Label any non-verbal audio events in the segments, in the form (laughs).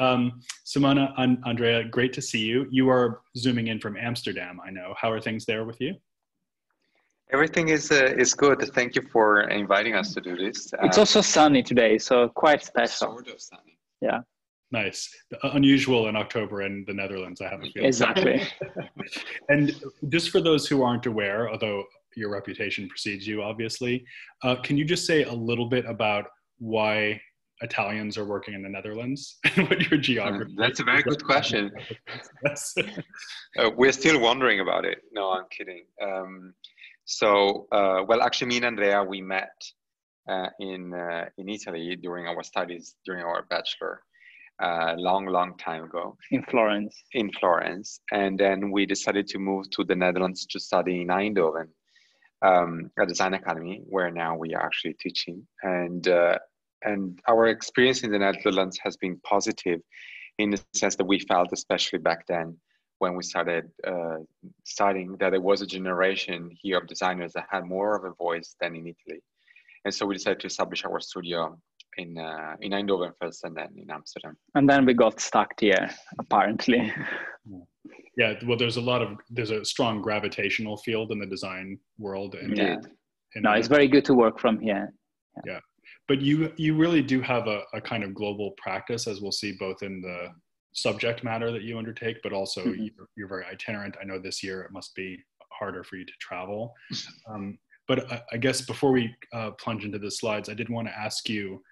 um, Simone and Andrea, great to see you. You are zooming in from Amsterdam, I know. How are things there with you? Everything is uh, is good. Thank you for inviting us to do this. It's um, also sunny today, so quite special. Sort of sunny. Yeah. Nice. Unusual in October in the Netherlands, I have a feeling. Exactly. (laughs) and just for those who aren't aware, although your reputation precedes you, obviously, uh, can you just say a little bit about why Italians are working in the Netherlands (laughs) and what your geography? That's a very good question. (laughs) uh, we're still wondering about it. No, I'm kidding. Um, so, uh, well, actually, me and Andrea, we met uh, in uh, in Italy during our studies during our bachelor a long, long time ago. In Florence. In Florence. And then we decided to move to the Netherlands to study in Eindhoven, um, a design academy, where now we are actually teaching. And, uh, and our experience in the Netherlands has been positive in the sense that we felt, especially back then, when we started uh, studying, that there was a generation here of designers that had more of a voice than in Italy. And so we decided to establish our studio in uh, in Eindhoven first and then in Amsterdam. And then we got stuck here, apparently. Yeah, well, there's a lot of there's a strong gravitational field in the design world, and yeah. no, it's very good to work from here. Yeah, yeah. But you you really do have a, a kind of global practice, as we'll see, both in the subject matter that you undertake, but also mm-hmm. you're, you're, very itinerant. I know this year it must be harder for you to travel. Um, but I, I, guess before we uh, plunge into the slides, I did want to ask you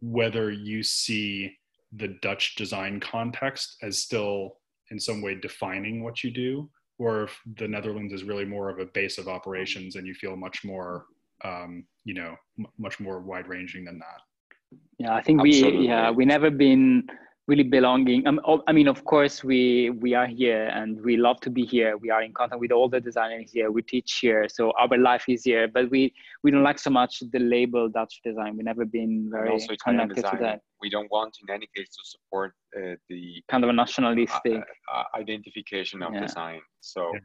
whether you see the Dutch design context as still in some way defining what you do, or if the Netherlands is really more of a base of operations and you feel much more, um, you know, m- much more wide ranging than that. Yeah, I think Absolutely. we yeah we never been really belonging um, i mean of course we we are here and we love to be here we are in contact with all the designers here we teach here so our life is here but we we don't like so much the label dutch design we've never been very also connected design. to that we don't want in any case to support uh, the kind of a nationalistic uh, uh, identification of yeah. design so yeah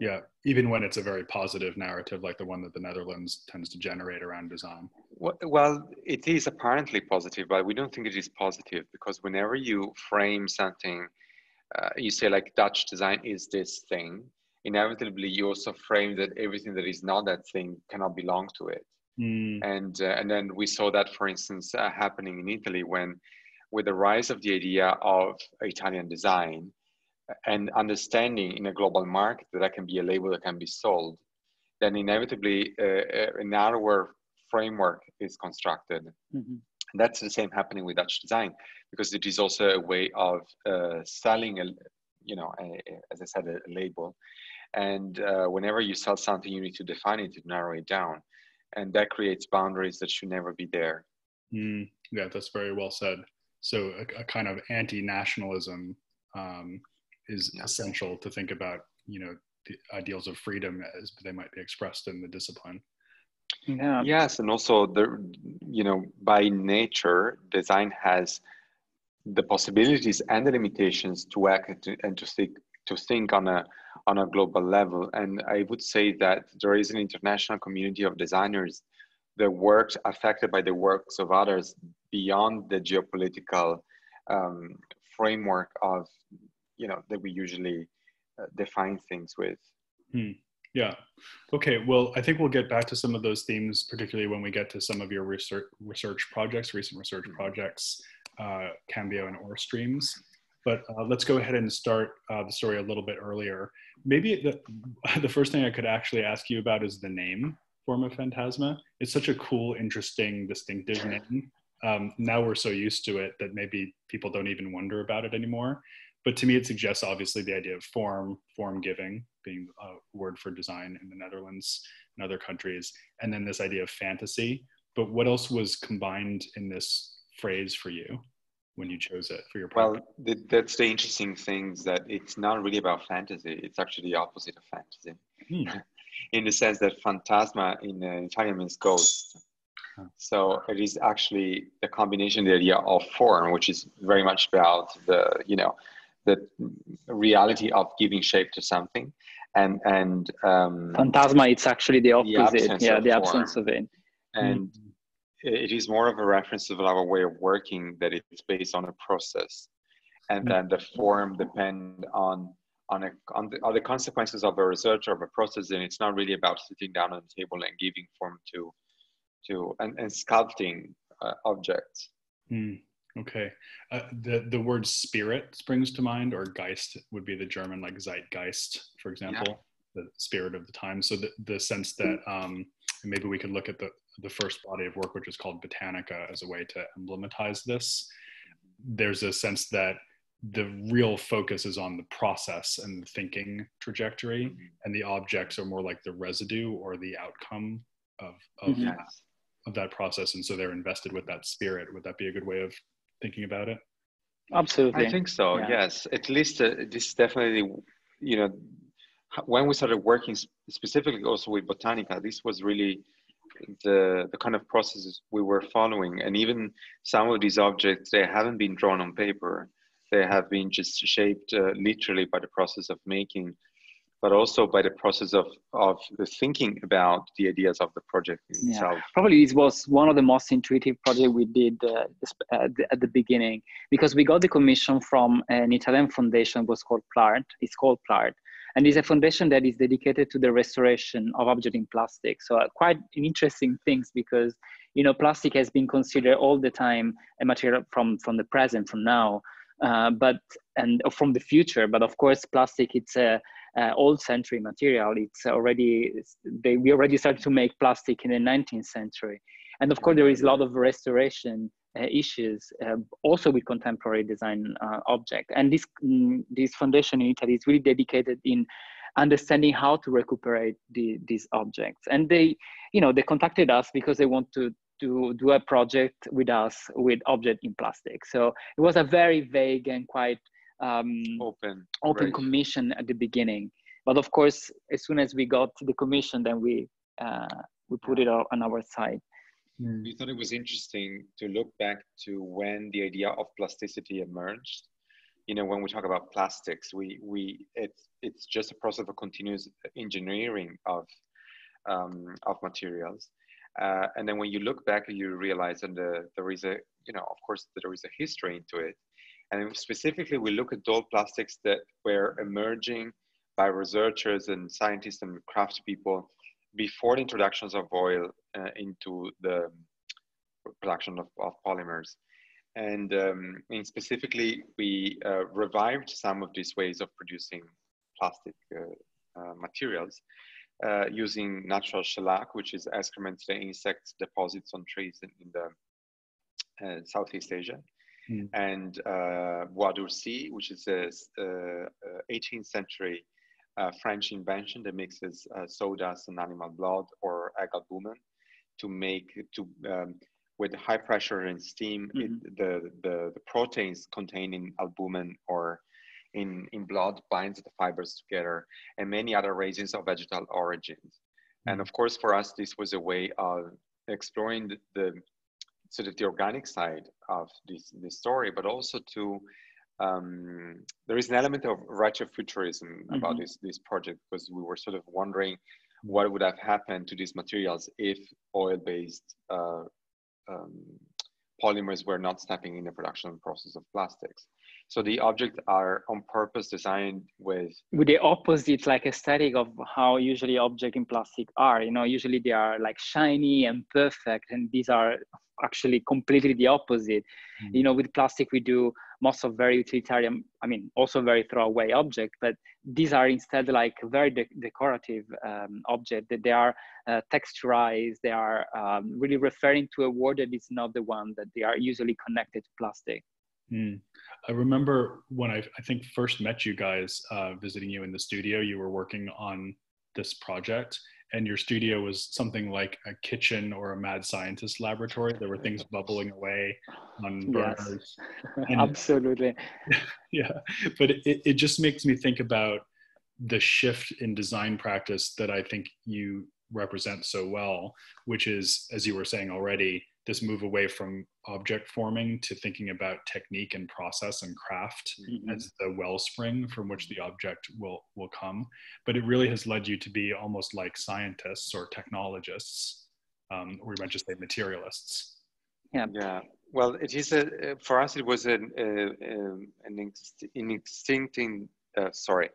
yeah even when it's a very positive narrative like the one that the netherlands tends to generate around design well it is apparently positive but we don't think it is positive because whenever you frame something uh, you say like dutch design is this thing inevitably you also frame that everything that is not that thing cannot belong to it mm. and uh, and then we saw that for instance uh, happening in italy when with the rise of the idea of italian design and understanding in a global market that that can be a label that can be sold, then inevitably uh, uh an narrower framework is constructed. Mm-hmm. That's the same happening with Dutch design because it is also a way of uh, selling a, you know, a, a, as I said, a, label. And uh, whenever you sell something, you need to define it to narrow it down, and that creates boundaries that should never be there. Mm, yeah, that's very well said. So a, a kind of anti-nationalism um, is essential to think about you know the ideals of freedom as they might be expressed in the discipline. Yeah. Yes and also the you know by nature design has the possibilities and the limitations to act and to think to think on a on a global level. And i would say that there is an international community of designers that works affected by the works of others beyond the geopolitical um, framework of you know that we usually uh, define things with. Hmm. yeah. Okay well i think we'll get back to some of those themes particularly when we get to some of your research research projects recent research mm-hmm. projects uh, cambio and ore streams. But uh, let's go ahead and start uh, the story a little bit earlier. Maybe the, (laughs) the first thing i could actually ask you about is the name Formafantasma it's such a cool interesting distinctive name. Um, now we're so used to it that maybe people don't even wonder about it anymore but to me it suggests obviously the idea of form form giving being a word for design in the netherlands and other countries and then this idea of fantasy. But what else was combined in this phrase for you when you chose it for your project? well that's the interesting thing is that it's not really about fantasy. It's actually the opposite of fantasy. Hmm. (laughs) in the sense that fantasma in uh, italian means ghost. So it is actually the combination the idea of form which is very much about the you know the reality of giving shape to something. And and um, fantasma it's actually the opposite. the yeah the form. absence of it. And mm. it is more of a reference of our way of working that it's based on a process. And then the form depend on on, a, on, the, on the consequences of a research or of a process and it's not really about sitting down on the table and giving form to to and, and sculpting uh, objects. Mm, okay uh, the the word spirit springs to mind or geist would be the german like zeitgeist for example yeah. the spirit of the time so the, the sense that um, maybe we could look at the the first body of work which is called botanica as a way to emblematize this there's a sense that the real focus is on the process and the thinking trajectory mm-hmm. and the objects are more like the residue or the outcome of of, mm-hmm. that, of that process and so they're invested with that spirit would that be a good way of thinking about it. Absolutely. I think so yeah. yes. At least uh, this definitely you know when we started working specifically also with botanica this was really the the kind of processes we were following. And even some of these objects they haven't been drawn on paper. They have been just shaped uh, literally by the process of making but also by the process of of thinking about the ideas of the project itself. Yeah. Probably it was one of the most intuitive projects we did uh, at, the, at, the, beginning because we got the commission from an Italian foundation was called Plart. It's called Plart, and it's a foundation that is dedicated to the restoration of objects in plastic. So uh, quite interesting things because you know plastic has been considered all the time a material from from the present from now uh, but and from the future. But of course, plastic it's a, a old century material. It's already they, we already started to make plastic in the 19th century, and of course there is a lot of restoration uh, issues uh, also with contemporary design uh, object. And this mm, this foundation in Italy is really dedicated in understanding how to recuperate the, these objects. And they, you know, they contacted us because they want to to do a project with us with object in plastic. So it was a very vague and quite um, open open right. commission at the beginning. But of course, as soon as we got to the commission, then we uh, we put it on our. Hmm. We thought it was interesting to look back to when the idea of plasticity emerged. You know, when we talk about plastics, we we it's it's just a process of continuous engineering of um, of materials uh, and then when you look back, you realize that the, there is a, you know, of course, there is a history into it. And specifically, we look at dull plastics that were emerging by researchers and scientists and craft people before the introductions of oil uh, into the production of, of polymers. And, um, and, specifically, we uh, revived some of these ways of producing plastic uh, uh, materials uh, using natural shellac, which is excrement that insects deposits on trees in, in the uh, Southeast Asia, mm. and uh, bois durci, which is a, 18th uh, century uh, French invention that mixes uh, sawdust and animal blood or egg albumen to make to um, with high pressure and steam, mm-hmm. it, the, the, the proteins contained in albumin or in, in blood binds the fibers together, and many other resins of vegetal origins. And mm. of course, for us, this was a way of exploring the, the sort of the organic side of this, this story, but also to um, there is an element of retrofuturism mm-hmm. about this this project because we were sort of wondering what would have happened to these materials if oil-based uh, um, polymers were not stepping in the production process of plastics. So the objects are on purpose designed with with the opposite like aesthetic of how usually objects in plastic are. You know, usually they are like shiny and perfect, and these are actually completely the opposite. Mm. You know, with plastic we do most of very utilitarian, I mean, also very throwaway object, but these are instead like very de- decorative um, object that they are uh, texturized. They are um, really referring to a word that is not the one that they are usually connected to plastic. Mm. I remember when I, I think first met you guys uh, visiting you in the studio, you were working on this project and your studio was something like a kitchen or a mad scientist laboratory. There were things bubbling away on burners. Yes. (laughs) And, Absolutely. (laughs) Yeah, but it, it just makes me think about the shift in design practice that I think you represent so well, which is, as you were saying already, this move away from object forming to thinking about technique and process and craft mm-hmm. as the wellspring from which the object will will come but it really has led you to be almost like scientists or technologists um, or we might just say materialists. Yeah. Yeah. Well, it is a for us. It was an uh, an, instincting. Uh, sorry,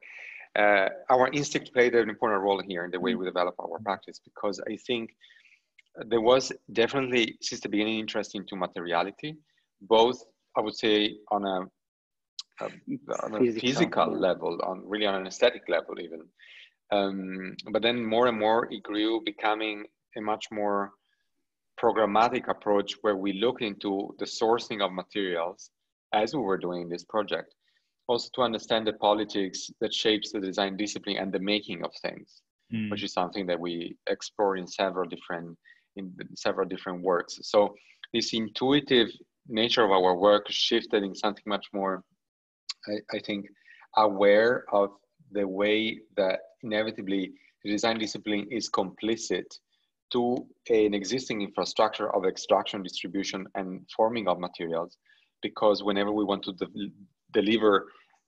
uh, our instinct played an important role here in the way we develop our practice because I think there was definitely since the beginning interest into materiality, both I would say on a, a on a physical, physical level, on really on an aesthetic level even. Um, but then more and more it grew, becoming a much more programmatic approach where we look into the sourcing of materials as we were doing this project also to understand the politics that shapes the design discipline and the making of things mm. which is something that we explore in several different in several different works so this intuitive nature of our work shifted in something much more I, I think aware of the way that inevitably the design discipline is complicit to an existing infrastructure of extraction, distribution, and forming of materials. Because whenever we want to de- deliver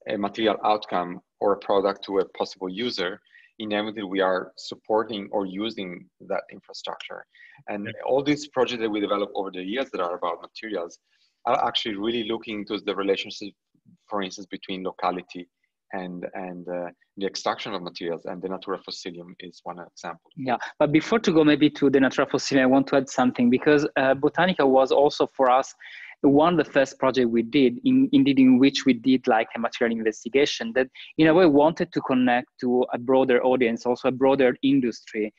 a material outcome or a product to a possible user, inevitably we are supporting or using that infrastructure. And all these projects that we develop over the years that are about materials are actually really looking to the relationship, for instance, between locality and and uh, the extraction of materials and the natura fossilium is one example yeah but before to go maybe to the natura fossilium i want to add something because uh, botanica was also for us one of the first project we did in, indeed in which we did like a material investigation that in a way wanted to connect to a broader audience also a broader industry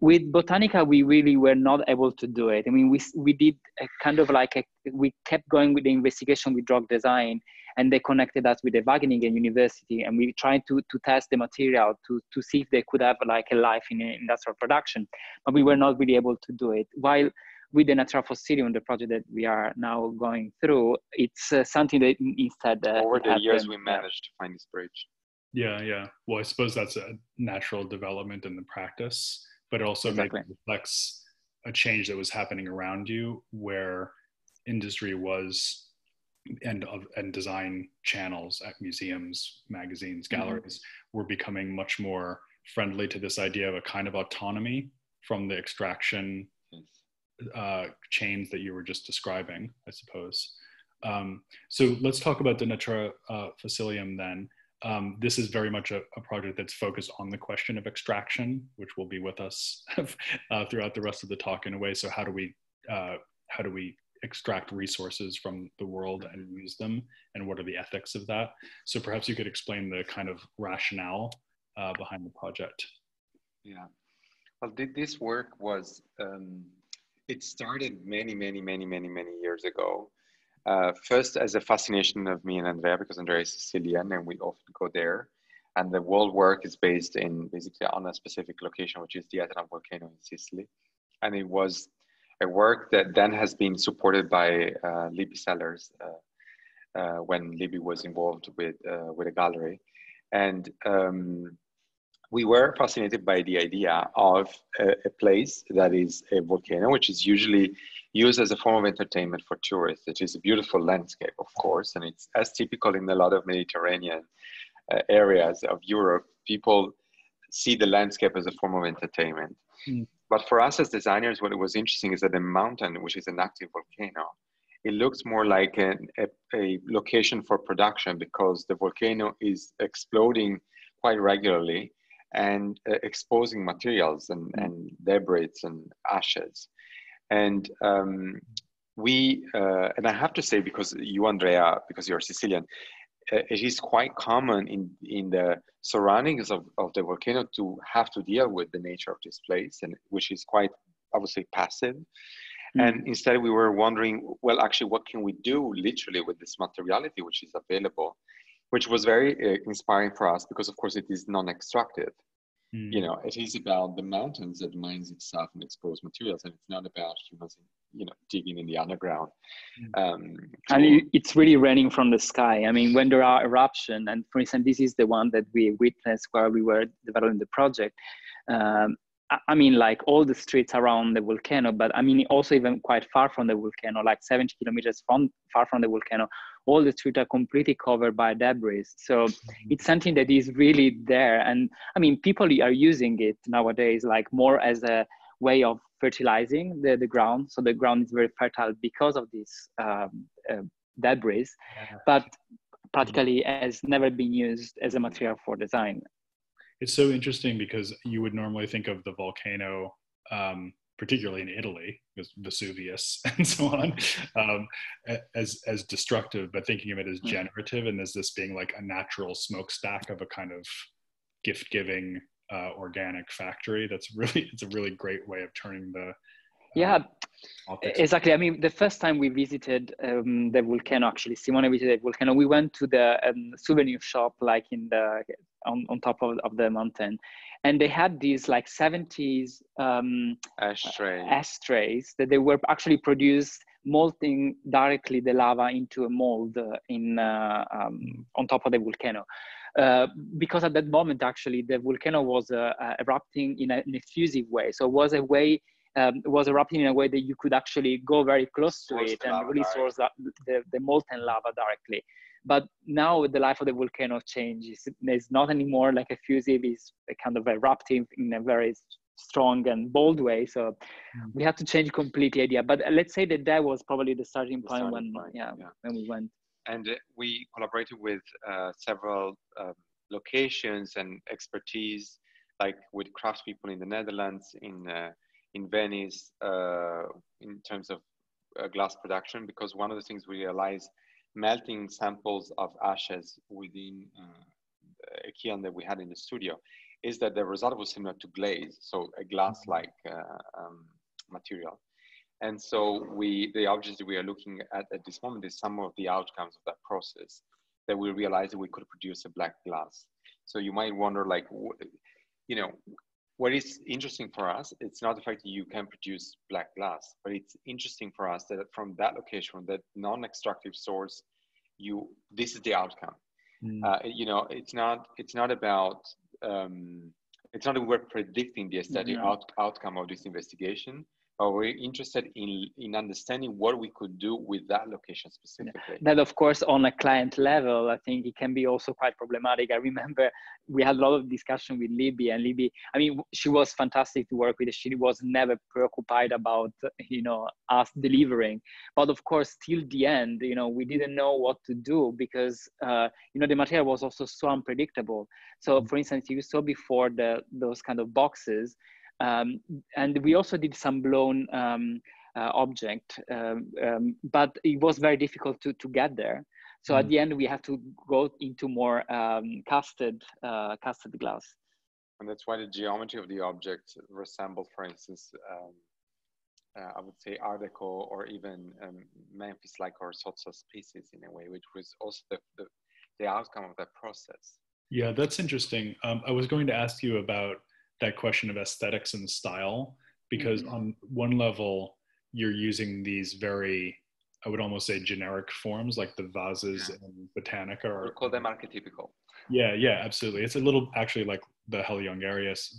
with botanica we really were not able to do it i mean we, we did a kind of like a, we kept going with the investigation with Droog Design and they connected us with the Wageningen University, and we tried to, to test the material to, to see if they could have like a life in industrial production, but we were not really able to do it. While with the Natura Fossilium, the project that we are now going through, it's uh, something that instead uh, over the happened. years we managed to find this bridge. Yeah, yeah. Well, I suppose that's a natural development in the practice, but it also exactly. maybe reflects a change that was happening around you where industry was and of and design channels at museums, magazines, mm-hmm. galleries mm-hmm. were becoming much more friendly to this idea of a kind of autonomy from the extraction uh, chains that you were just describing, I suppose. Um, so let's talk about the Natura uh, Fossilium then. Um, this is very much a, a, project that's focused on the question of extraction, which will be with us (laughs) uh, throughout the rest of the talk in a way. So how do we uh, how do we extract resources from the world and use them and what are the ethics of that so perhaps you could explain the kind of rationale uh, behind the project yeah well did this work was um, it started many many many many many years ago. Uh, first as a fascination of me and andrea because andrea is sicilian and we often go there. And the world work is based in basically on a specific location which is the etna volcano in sicily. And it was a work that then has been supported by uh, Libby Sellers uh, uh, when Libby was involved with, uh, with a gallery. And um, we were fascinated by the idea of a, a, place that is a volcano, which is usually used as a form of entertainment for tourists. It is a beautiful landscape, of course, and it's as typical in a lot of Mediterranean uh, areas of Europe. People see the landscape as a form of entertainment. Mm. But for us as designers, what was interesting is that the mountain, which is an active volcano, it looks more like an, a, a location for production because the volcano is exploding quite regularly and uh, exposing materials and, and debris and ashes. And um, we, uh, and I have to say, because you, Andrea, because you're Sicilian, uh, it is quite common in in the surroundings of, of the volcano to have to deal with the nature of this place and which is quite obviously passive mm. and instead we were wondering well actually what can we do literally with this materiality which is available which was very uh, inspiring for us because of course it is non-extractive Mm. You know, it is about the mountains that mines itself and expose materials, and it's not about humans, you know, digging in the underground. Mm. Um, and it's really raining from the sky. I mean, when there are eruptions, and for instance, this is the one that we witnessed while we were developing the project. Um, I mean, like all the streets around the volcano, but I mean, also even quite far from the volcano, like 70 kilometers from far from the volcano, all the streets are completely covered by debris. So mm-hmm. it's something that is really there. And I mean, people are using it nowadays, like more as a way of fertilizing the, the ground. So the ground is very fertile because of this um, uh, debris, yeah. but practically has never been used as a material for design. It's so interesting because you would normally think of the volcano, um, particularly in Italy, Vesuvius (laughs) and so on, um, as as destructive, but thinking of it as hmm. generative and as this being like a natural smokestack of a kind of gift-giving uh, organic factory. That's really (laughs) it's a really great way of turning the yeah uh, exactly i mean the first time we visited um, the volcano actually simone visited the volcano we went to the um, souvenir shop like in the on, on top of, of the mountain and they had these like 70s um, ashtrays. ashtrays that they were actually produced molding directly the lava into a mold in uh, um, on top of the volcano. Uh, because at that moment actually the volcano was uh, uh, erupting in an effusive way. So it was a way um, was erupting in a way that you could actually go very close to source it and really source the, the molten lava directly but now the life of the volcano changes it's not anymore like effusive it's a kind of eruptive in a very strong and bold way. So mm-hmm. we had to change completely idea. But let's say that that was probably the starting the point starting when point, yeah, yeah, when we went. And uh, we collaborated with uh, several uh, locations and expertise like with craftspeople in the netherlands in uh, in venice uh, in terms of uh, glass production because one of the things we realized melting samples of ashes within uh, a kiln that we had in the studio is that the result was similar to glaze so a glass mm-hmm. like uh, um, material and so we, the objects that we are looking at at this moment is some of the outcomes of that process that we realized that we could produce a black glass. So you might wonder like, you know, what is interesting for us, it's not the fact that you can produce black glass, but it's interesting for us that from that location, from that non-extractive source, you, this is the outcome. Mm. Uh, you know, it's not, it's not about, um, it's not that we're predicting the aesthetic yeah. out, outcome of this investigation, but we're interested in in understanding what we could do with that location specifically. That, of course, on a client level, I think it can be also quite problematic. I remember we had a lot of discussion with Libby, and Libby, I mean, she was fantastic to work with. She was never preoccupied about you know us delivering, but of course, till the end, you know, we didn't know what to do because uh, you know the material was also so unpredictable. So, mm. for instance, you saw before the those kind of boxes um, and we also did some blown um, uh, object, um, um, but it was very difficult to, to get there. So mm. at the end, we had to go into more um, casted, uh, casted glass. And that's why the geometry of the object resembled, for instance, um, uh, I would say Art Deco or even Memphis-like or Sottsass pieces in a way, which was also the, the, the outcome of that process. Yeah, that's interesting. I was going to ask you about that question of aesthetics and style because mm-hmm. on one level you're using these very i would almost say generic forms like the vases yeah. and botanica or we call them archetypical yeah yeah absolutely it's a little actually like the Hella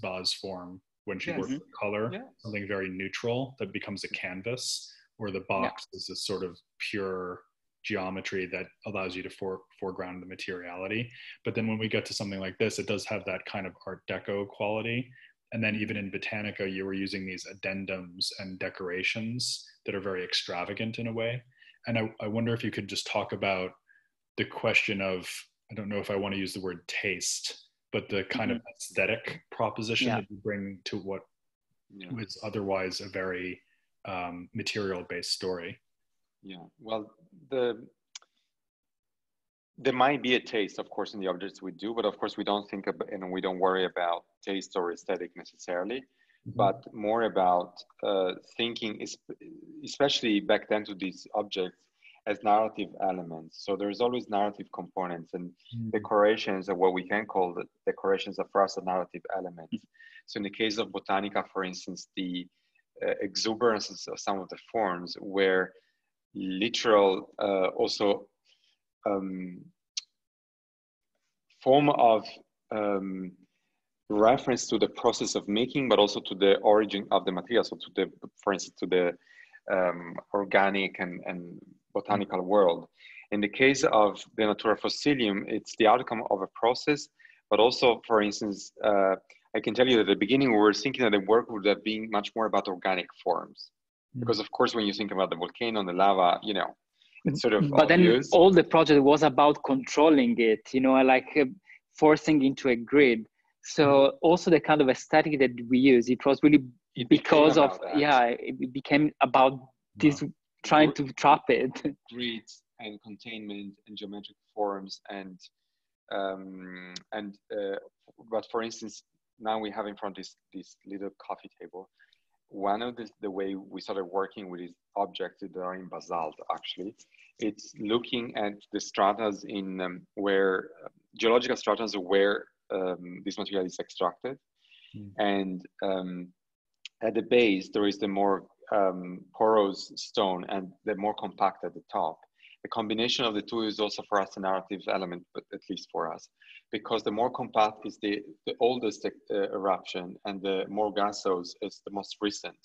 vase form when she yes. worked with color yeah. something very neutral that becomes a canvas or the box yeah. is this sort of pure geometry that allows you to fore, foreground the materiality. But then when we get to something like this, it does have that kind of Art Deco quality. And then even in Botanica, you were using these addendums and decorations that are very extravagant in a way. And I, I wonder if you could just talk about the question of, I don't know if I want to use the word taste, but the kind mm-hmm. of aesthetic proposition yeah. that you bring to what yeah. was otherwise a very um, material based story. Yeah, well, the there might be a taste, of course, in the objects we do, but of course we don't think about and we don't worry about taste or aesthetic necessarily, mm-hmm. but more about uh, thinking, especially back then to these objects as narrative elements. So there's always narrative components and mm-hmm. decorations are what we can call the decorations are for us a narrative element. Mm-hmm. So in the case of Botanica, for instance, the uh, exuberance of some of the forms where literal uh, also um, form of um, reference to the process of making, but also to the origin of the material. So to the, for instance, to the um, organic and, and botanical world. In the case of the Natura Fossilium, it's the outcome of a process, but also, for instance, uh, I can tell you that at the beginning we were thinking that the work would have been much more about organic forms. Because of course when you think about the volcano and the lava, you know, it's sort of But obvious. then all the project was about controlling it, you know, like uh, forcing into a grid. So mm. also the kind of aesthetic that we use, it was really it because of that. yeah, it became about this trying to trap it. (laughs) Grids and containment and geometric forms and um, and uh, but for instance, now we have in front this this little coffee table. One of the, the way we started working with these objects that are in basalt actually, it's looking at the stratas in um, where uh, geological stratas where um, this material is extracted, mm. and um, at the base there is the more um, porous stone and the more compact at the top. The combination of the two is also for us a narrative element, but at least for us, because the more compact is the, the oldest uh, eruption and the more gaseous is the most recent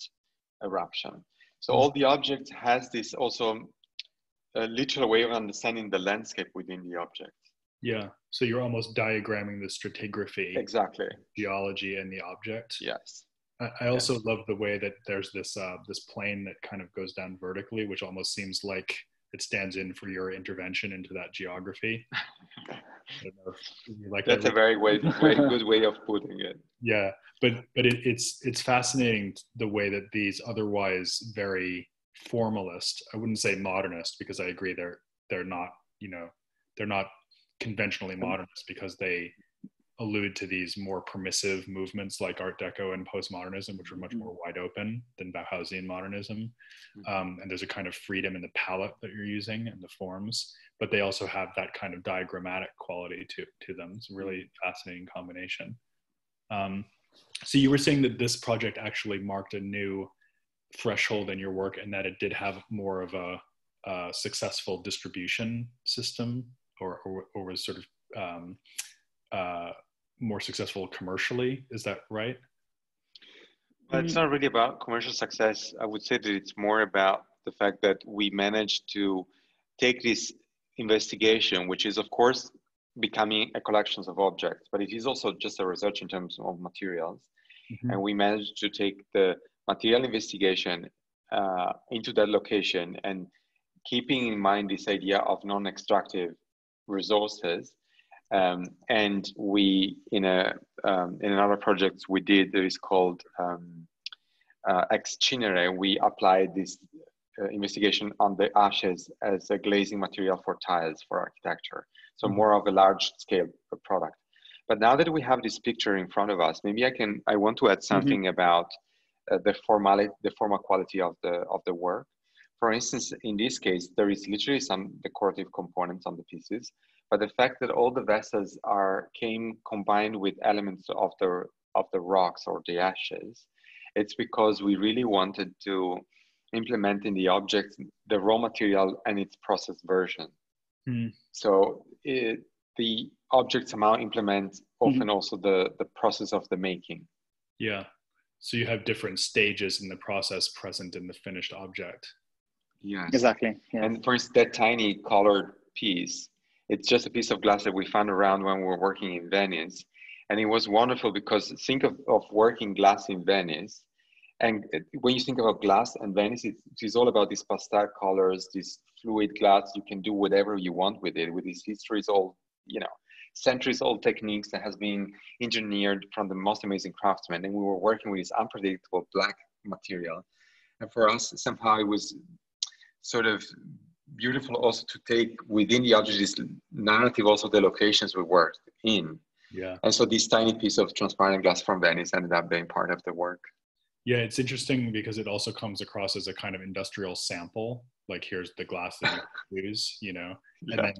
eruption. So all the object has this also a literal way of understanding the landscape within the object. Yeah. So you're almost diagramming the stratigraphy. Exactly. Geology and the object. Yes. I also yes. love the way that there's this uh, this plane that kind of goes down vertically, which almost seems like it stands in for your intervention into that geography. (laughs) like That's that. a very way, (laughs) very good way of putting it. Yeah, but but it, it's it's fascinating the way that these otherwise very formalist, I wouldn't say modernist because I agree they're they're not you know they're not conventionally mm. modernist because they allude to these more permissive movements like Art Deco and postmodernism, which are much mm-hmm. more wide open than Bauhausian modernism. Mm-hmm. Um, and there's a kind of freedom in the palette that you're using and the forms, but they also have that kind of diagrammatic quality to, to them. It's a really mm-hmm. fascinating combination. Um, so you were saying that this project actually marked a new threshold in your work and that it did have more of a, a successful distribution system or, or, or was sort of um, uh, more successful commercially. Is that right? Well, it's not really about commercial success. I would say that it's more about the fact that we managed to take this investigation, which is, of course, becoming a collection of objects, but it is also just a research in terms of materials. Mm-hmm. And we managed to take the material investigation uh, into that location and keeping in mind this idea of non extractive resources um, and we, in a um, in another project we did that is called um, uh, Ex Cinere, we applied this uh, investigation on the ashes as a glazing material for tiles for architecture. So mm-hmm. more of a large scale product. But now that we have this picture in front of us, maybe I can I want to add mm-hmm. something mm-hmm. about uh, the formality, the formal quality of the of the work. For instance, in this case, there is literally some decorative components on the pieces, but the fact that all the vessels are came combined with elements of the of the rocks or the ashes it's because we really wanted to implement in the object the raw material and its process version. Mm. so it, the object somehow implements often mm also the the process of the making. Yeah. So you have different stages in the process present in the finished object. Yes. Exactly yeah. and for instance that tiny colored piece it's just a piece of glass that we found around when we were working in Venice. And it was wonderful because think of, of working glass in Venice. And when you think about glass and Venice, it's, it's all about these pastel colors, this fluid glass. You can do whatever you want with it, with these histories, all, you know, centuries old techniques that has been engineered from the most amazing craftsmen. And we were working with this unpredictable black material. And for us, somehow it was sort of beautiful also to take within the object narrative also the locations we worked in. Yeah. And so this tiny piece of transparent glass from Venice ended up being part of the work. Yeah, it's interesting because it also comes across as a kind of industrial sample. Like here's the glass that you (laughs) use, you know, and yeah. then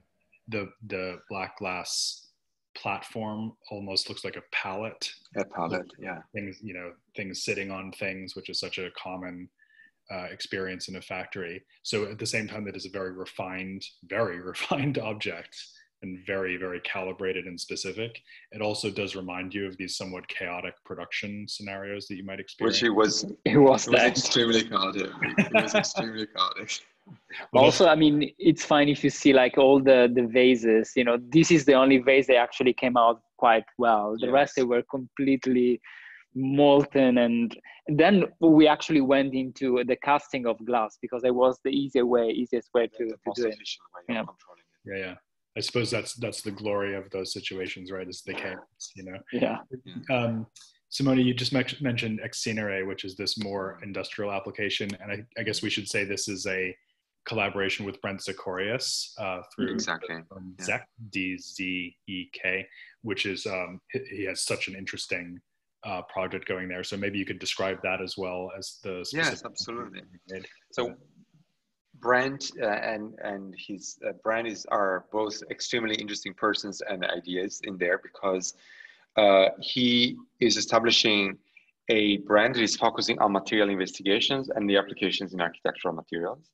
the the black glass platform almost looks like a palette. A palette, yeah. Things, you know, things sitting on things, which is such a common uh, experience in a factory. So at the same time, that is a very refined, very (laughs) refined object and very, very calibrated and specific. It also does remind you of these somewhat chaotic production scenarios that you might experience. Which (laughs) it was, it was, it was extremely chaotic. It was (laughs) extremely chaotic. also i mean it's fine if you see like all the the vases you know this is the only vase that actually came out quite well the yes. rest they were completely molten and then we actually went into the casting of glass because it was the easier way easiest way to, to do it. yeah. yeah yeah. I suppose that's that's the glory of those situations right is the chaos you know. Yeah. Um Simone, you just mentioned Excinere, which is this more industrial application, and I, I, guess we should say this is a collaboration with Brent Dzekciorius uh, through exactly. um, Dzek D Z E K, which is um, he, has such an interesting uh, project going there. So maybe you could describe that as well as the yes, absolutely. So Brent uh, and and his uh, Brent is are both extremely interesting persons and ideas in there because uh, he is establishing a brand that is focusing on material investigations and the applications in architectural materials.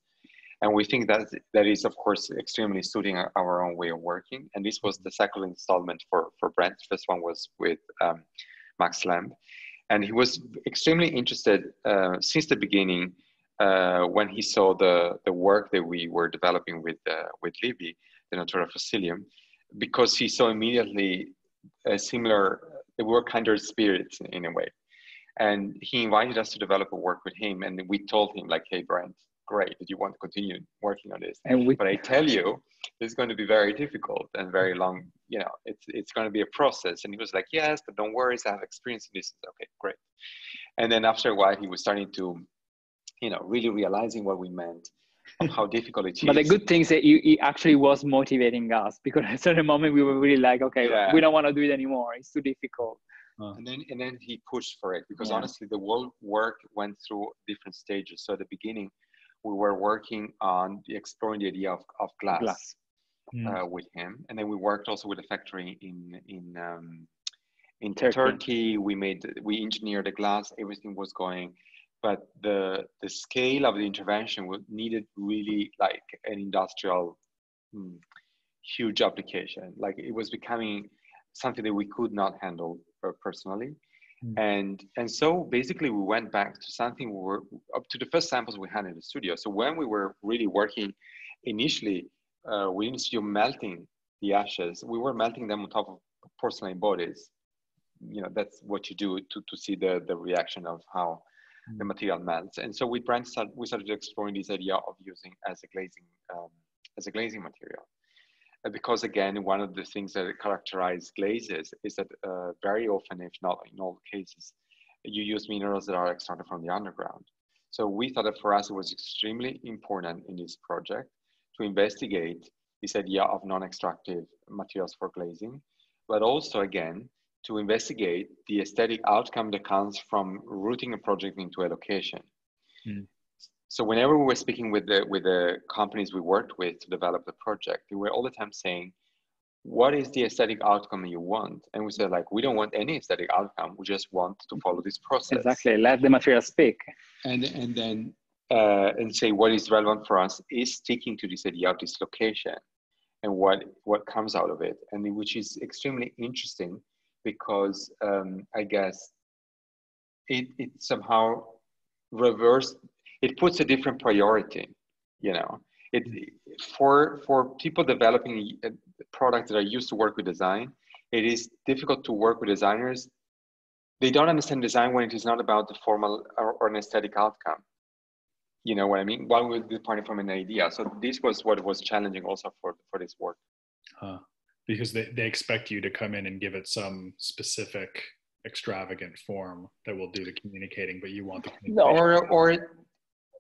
And we think that that is, of course, extremely suiting our own way of working. And this was the second installment for, for Brent. The first one was with um, Max Lamb. And he was extremely interested uh, since the beginning uh, when he saw the, the work that we were developing with, uh, with Libby, the Natura Fossilium, because he saw immediately a similar, they were kindred spirits in a way. And he invited us to develop a work with him. And we told him like, hey, Brent, great that you want to continue working on this. And we, but I tell you, it's going to be very difficult and very mm. long. You know, it's it's going to be a process. And he was like, yes, but don't worry, I have experience in this. Okay, great. And then after a while, he was starting to, you know, really realizing what we meant of how (laughs) difficult it is. But the good thing is that you, it actually was motivating us because at a certain moment we were really like, okay, yeah. we don't want to do it anymore. It's too difficult. And then and then he pushed for it because yeah. honestly, the whole work went through different stages. So at the beginning, we were working on the, exploring the idea of, of glass, glass. Mm. Uh, with him, and then we worked also with a factory in in um, in Turkey. Turkey. We made we engineered the glass. Everything was going but the the scale of the intervention would needed really like an industrial mm, huge application like it was becoming something that we could not handle personally mm. and and so basically we went back to something we were up to the first samples we had in the studio so when we were really working initially uh, we didn't studio melting the ashes we were melting them on top of porcelain bodies you know that's what you do to, to see the the reaction of how the mm. material melts. And so we started, we started exploring this idea of using as a glazing um, as a glazing material. Because again, one of the things that characterize glazes is that uh, very often, if not in all cases, you use minerals that are extracted from the underground. So we thought that for us it was extremely important in this project to investigate this idea of non-extractive materials for glazing, but also again to investigate the aesthetic outcome that comes from routing a project into a location. Mm. So whenever we were speaking with the with the companies we worked with to develop the project, they were all the time saying, "What is the aesthetic outcome you want?" And we said, "Like we don't want any aesthetic outcome. We just want to follow this process." Exactly. Let the material speak. And and then uh, and say what is relevant for us is sticking to this idea of this location and what what comes out of it, and which is extremely interesting because um, I guess it, it somehow reversed, it puts a different priority, you know. It, mm-hmm. for, for people developing uh, products that are used to work with design, it is difficult to work with designers. They don't understand design when it is not about the formal or, or an aesthetic outcome. You know what I mean? One would be departing from an idea. So this was what was challenging also for, for this work. Huh because they, they expect you to come in and give it some specific extravagant form that will do the communicating, but you want the or or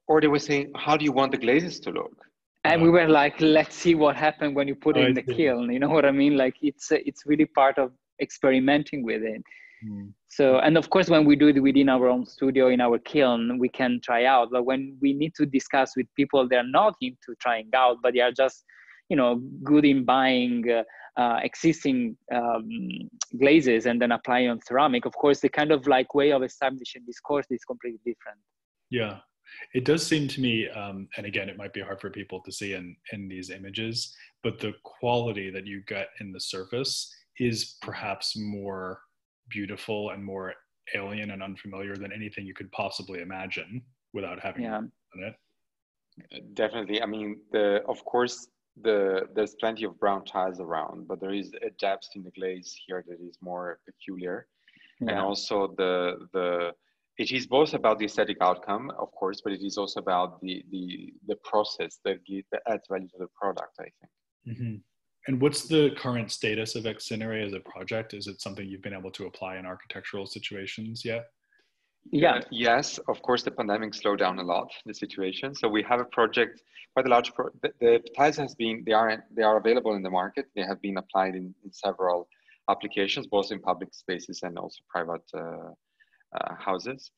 or they were saying, how do you want the glazes to look? And we were like, let's see what happened when you put it in the kiln. You know what I mean? Like it's it's really part of experimenting with it. Mm. So, and of course, when we do it within our own studio in our kiln, we can try out. But when we need to discuss with people, they're not into trying out, but they are just, you know, good in buying. Uh, uh, existing um, glazes and then applying on ceramic, of course, the kind of like way of establishing this course is completely different. Yeah, it does seem to me, um, and again, it might be hard for people to see in in these images, but the quality that you get in the surface is perhaps more beautiful and more alien and unfamiliar than anything you could possibly imagine without having yeah. done it. Definitely. I mean, the of course the there's plenty of brown tiles around, but there is a depth in the glaze here that is more peculiar, yeah. and also the the it is both about the aesthetic outcome, of course, but it is also about the the the process that, that adds value to the product. I think. Mm-hmm. And what's the current status of Excinere as a project? Is it something you've been able to apply in architectural situations yet? Yeah. Yes, of course, the pandemic slowed down a lot the situation. So we have a project, quite a large. Pro- the, the tiles has been they are they are available in the market. They have been applied in, in several applications, both in public spaces and also private uh, houses.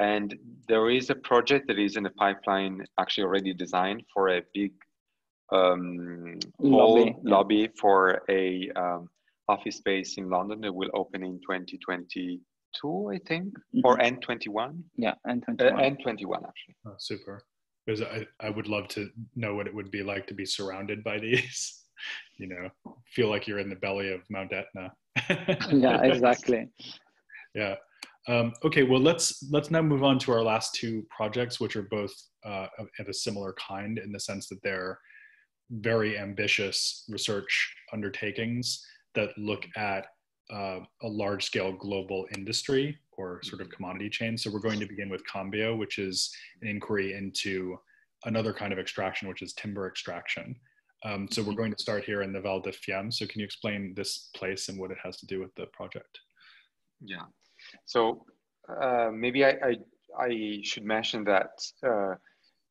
And there is a project that is in the pipeline, actually already designed for a big um, lobby. lobby for a um, office space in London that will open in 2022, I think, mm-hmm. or N21. Yeah, N21. Uh, N21 actually. Oh, super. Because I, I would love to know what it would be like to be surrounded by (laughs) these. you know, feel like you're in the belly of Mount Etna. (laughs) yeah, exactly. (laughs) Yeah. Um, okay, well let's let's now move on to our last two projects, which are both uh, of, of, a similar kind in the sense that they're very ambitious research undertakings that look at uh, a large scale global industry or sort of commodity chain. So we're going to begin with Cambio, which is an inquiry into another kind of extraction, which is timber extraction. Um, so we're mm-hmm. going to start here in the Val di Fiemme. So can you explain this place and what it has to do with the project? Yeah. So uh, maybe I, I, I, should mention that uh,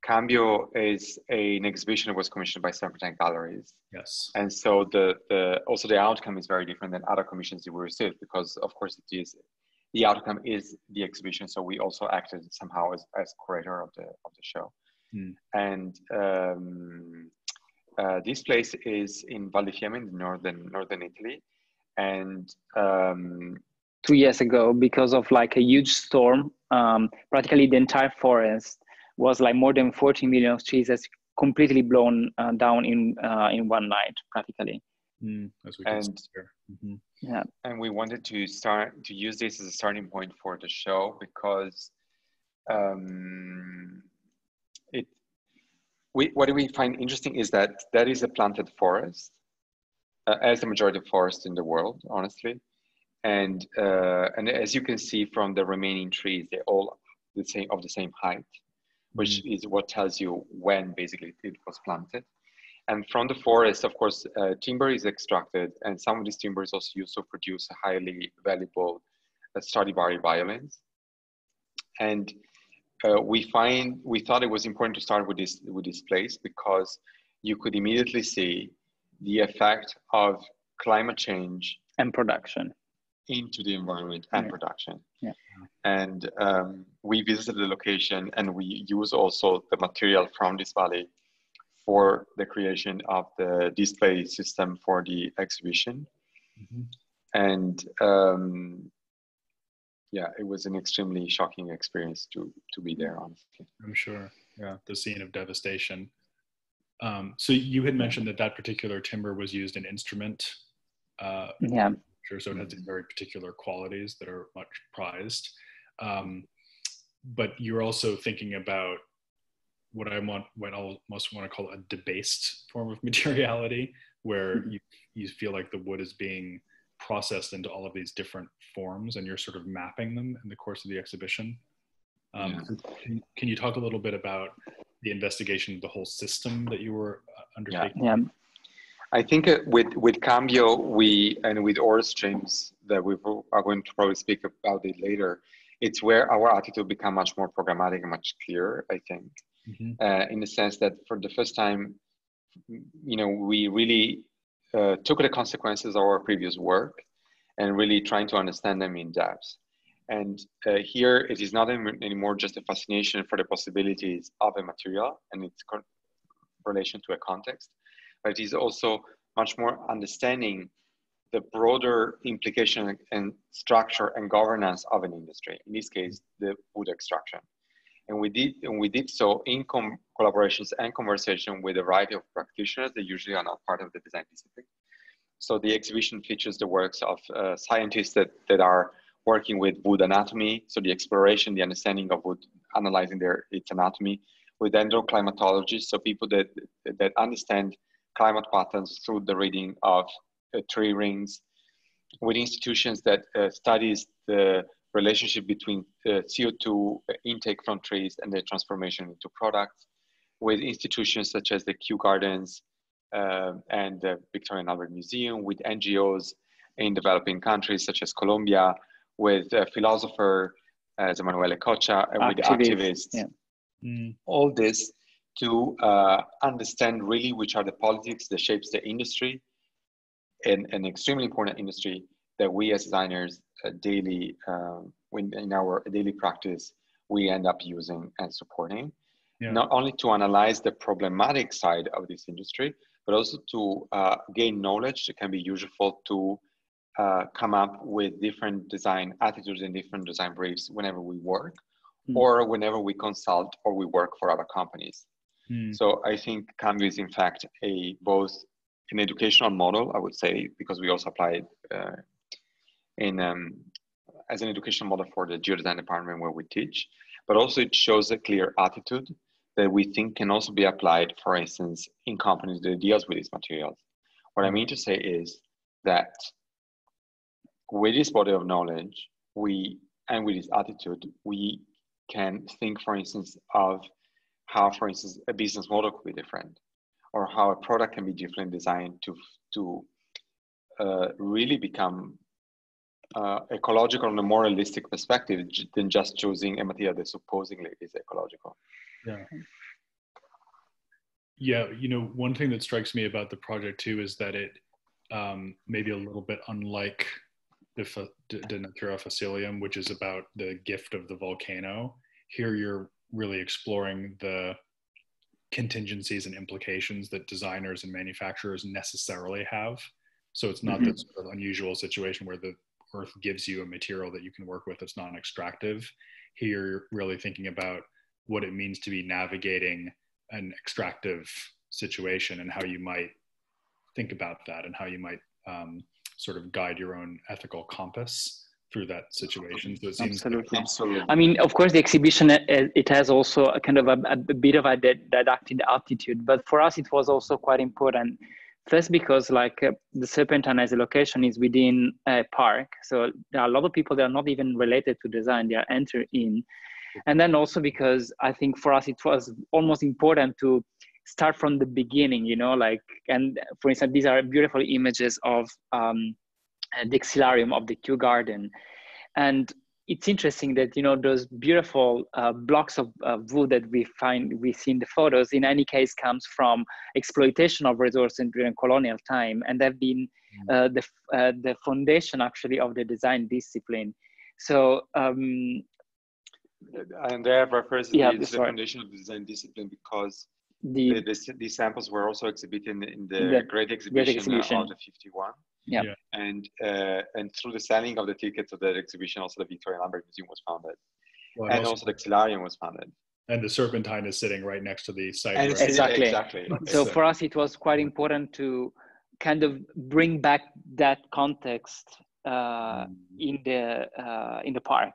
Cambio is a, an exhibition that was commissioned by Serpentine Galleries. Yes. And so the, the also the outcome is very different than other commissions that we received because of course it is the outcome is the exhibition. So we also acted somehow as, as curator of the of the show. Mm. And um, uh, this place is in Val di Fiemme in northern northern Italy. And um, two years ago, because of like a huge storm, um, practically the entire forest was like more than 40 million trees that's completely blown uh, down in uh, in one night practically. Mm, and, mm-hmm. yeah. And we wanted to start to use this as a starting point for the show because um, it we, what do we find interesting is that that is a planted forest uh, as the majority of forests in the world honestly and uh, and as you can see from the remaining trees they're all the same of the same height which mm-hmm. is what tells you when basically it was planted. And from the forest, of course, uh, timber is extracted, and some of this timber is also used to produce a highly valuable uh, Stradivari violins. And uh, we find we thought it was important to start with this with this place because you could immediately see the effect of climate change and production into the environment and yeah. production. Yeah. And um, we visited the location and we use also the material from this valley for the creation of the display system for the exhibition. Mm-hmm. And um, yeah, it was an extremely shocking experience to to be there. Honestly, I'm sure. Yeah, the scene of devastation. Um, so you had mentioned that that particular timber was used in instrument. Uh, yeah so it has these very particular qualities that are much prized. Um, but you're also thinking about what I want, what I almost want to call a debased form of (laughs) materiality, where mm-hmm. you, you feel like the wood is being processed into all of these different forms and you're sort of mapping them in the course of the exhibition. Um, yeah. can, can, you talk a little bit about the investigation of the whole system that you were uh, undertaking? Yeah. yeah. I think uh, with with Cambio, we and with ore streams that we are going to probably speak about it later. It's where our attitude become much more programmatic and much clearer. I think, mm-hmm. uh, in the sense that for the first time, you know, we really uh, took the consequences of our previous work and really trying to understand them in depth. And uh, here, it is not anymore just a fascination for the possibilities of a material and its relation to a context, but it is also much more understanding the broader implication and structure and governance of an industry. In this case, the wood extraction. And we did, and we did so in collaborations and conversation with a variety of practitioners that usually are not part of the design discipline. So the exhibition features the works of uh, scientists that, that are working with wood anatomy. So the exploration, the understanding of wood, analyzing their its anatomy, with dendroclimatologists, so people that that understand climate patterns through the reading of uh, tree rings, with institutions that uh, studies the relationship between uh, CO2 intake from trees and their transformation into products, with institutions such as the Kew Gardens uh, and the Victoria and Albert Museum, with NGOs in developing countries such as Colombia, with a philosopher as Emanuele Coccia, and with activists. Yeah. Mm. All this to uh, understand really which are the politics that shapes the industry, and an extremely important industry that we as designers uh, daily, um, when, in our daily practice, we end up using and supporting. Yeah. Not only to analyze the problematic side of this industry, but also to uh, gain knowledge that can be useful to uh, come up with different design attitudes and different design briefs whenever we work mm. or whenever we consult or we work for other companies. Mm. So I think Cambio is in fact a both an educational model, I would say, because we also apply it uh, in um, as an educational model for the geodesign department where we teach, but also it shows a clear attitude that we think can also be applied, for instance, in companies that deals with these materials. What I mean to say is that with this body of knowledge, we and with this attitude, we can think, for instance, of how, for instance, a business model could be different, or how a product can be differently designed to to uh, really become uh, ecological and a more realistic perspective than just choosing a material that supposedly is ecological. Yeah. Yeah, you know, one thing that strikes me about the project too is that it um, maybe a little bit unlike the De Natura Fossilium, which is about the gift of the volcano. Here, you're really exploring the contingencies and implications that designers and manufacturers necessarily have. So it's not mm-hmm. this sort of unusual situation where the earth gives you a material that you can work with that's non-extractive. Here, you're really thinking about what it means to be navigating an extractive situation and how you might think about that and how you might um, sort of guide your own ethical compass through that situation. So it seems absolutely. absolutely. I mean, of course, the exhibition uh, it has also a kind of a, a bit of a didactic attitude, but for us it was also quite important. First, because like uh, the Serpentine as a location is within a park, so there are a lot of people that are not even related to design; they are enter in, and then also because I think for us it was almost important to start from the beginning you know like and for instance these are beautiful images of um, the xylarium of the kew garden and it's interesting that you know those beautiful uh, blocks of uh, wood that we find we see in the photos in any case comes from exploitation of resources during colonial time and they've been mm. uh, the uh, the foundation actually of the design discipline so um, and there refers to yeah, the, the foundation of the design discipline because the, the, these samples were also exhibited in, in the, the, great exhibition, great exhibition. of the 51 yeah. yeah. and uh, and through the selling of the tickets of that exhibition also the victoria and albert museum was founded well, and also, also, the xylarium was founded and the serpentine is sitting right next to the site right? exactly exactly so for us it was quite important to kind of bring back that context uh, mm. in the uh, in the park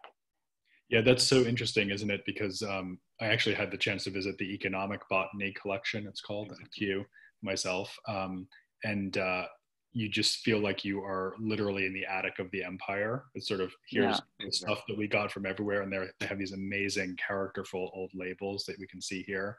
yeah, that's so interesting, isn't it? Because um, I actually had the chance to visit the Economic Botany Collection, it's called at Kew myself. Um, and uh, you just feel like you are literally in the attic of the empire. It's sort of here's yeah. the stuff that we got from everywhere, and they have these amazing, characterful old labels that we can see here.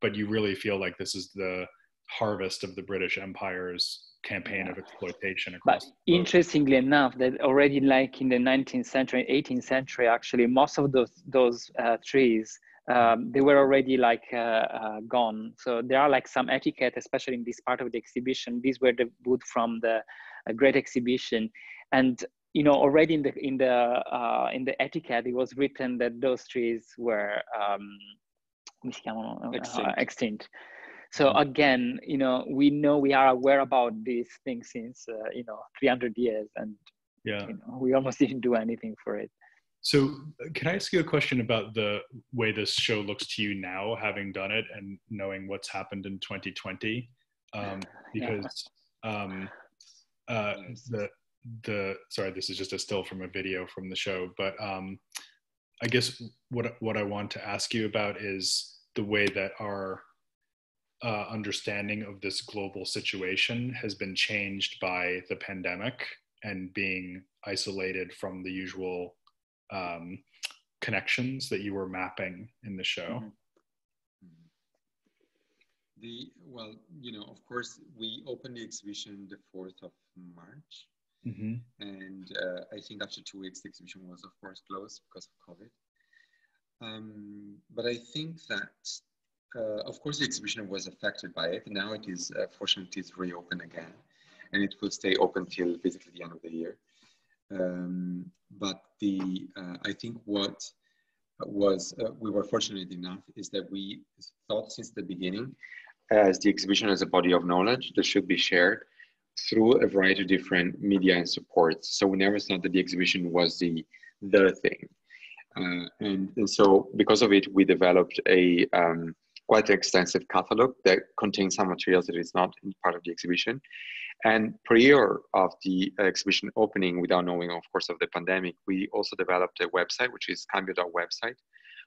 But you really feel like this is the harvest of the British Empire's campaign yeah. of exploitation but interestingly enough that already like in the 19th century 18th century actually most of those those uh, trees um, they were already like uh, uh, gone. So there are like some etiquette especially in this part of the exhibition. These were the wood from the uh, great exhibition. And you know already in the in the uh, in the etiquette it was written that those trees were um, extinct. extinct. So mm-hmm. again you know we know we are aware about these things since uh, you know 300 years and yeah. you know, we almost (laughs) didn't do anything for it so can i ask you a question about the way this show looks to you now having done it and knowing what's happened in 2020 um, (laughs) because um, uh, the the sorry this is just a still from a video from the show but um, i guess what what i want to ask you about is the way that our uh, understanding of this global situation has been changed by the pandemic and being isolated from the usual um, connections that you were mapping in the show? Mm-hmm. The well, you know, of course, we opened the exhibition the fourth of March, mm-hmm. and uh, I think after two weeks the exhibition was, of course, closed because of COVID. Um, but I think that, uh, of course, the exhibition was affected by it. Now it is, uh, fortunately, it's reopened again, and it will stay open till basically the end of the year. Um, but the, uh, I think what was uh, we were fortunate enough is that we thought since the beginning as the exhibition as a body of knowledge that should be shared through a variety of different media and supports. So we never thought that the exhibition was the the thing. Uh, and, and so because of it, we developed a um, quite extensive catalog that contains some materials that is not part of the exhibition. And prior of the exhibition opening, without knowing, of course, of the pandemic, we also developed a website, which is Cambio.website,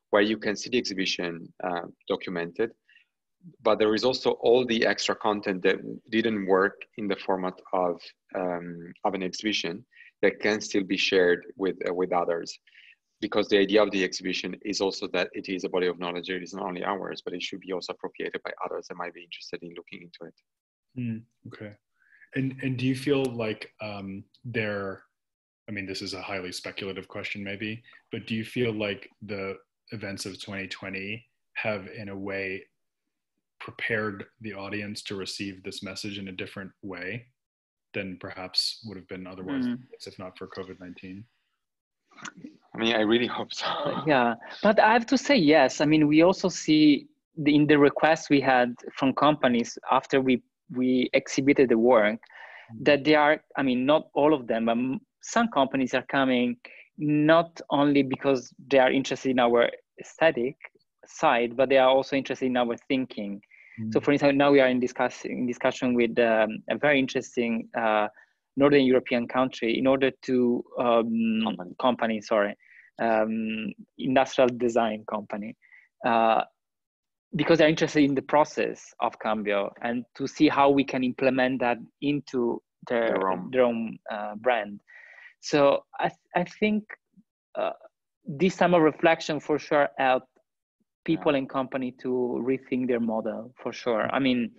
where you can see the exhibition uh, documented. But there is also all the extra content that didn't work in the format of um, of an exhibition that can still be shared with uh, with others. Because the idea of the exhibition is also that it is a body of knowledge. It is not only ours but it should be also appropriated by others that might be interested in looking into it. Mm, okay and and do you feel like um, there i mean this is a highly speculative question maybe but do you feel like the events of 2020 have in a way prepared the audience to receive this message in a different way than perhaps would have been otherwise mm. if not for covid-19 i mean i really hope so. (laughs) Yeah but i have to say yes. I mean we also see the, in the requests we had from companies after we we exhibited the work mm. that they are i mean not all of them but some companies are coming not only because they are interested in our aesthetic side but they are also interested in our thinking so for instance, now we are in, discuss, in discussion with um, a very interesting uh, Northern European country in order to, um, company. company. sorry, um, industrial design company, uh, because they're interested in the process of Cambio and to see how we can implement that into their, their own, their own uh, brand. So I, th- I think uh, this summer reflection for sure helped people yeah. and company to rethink their model for sure. I mean,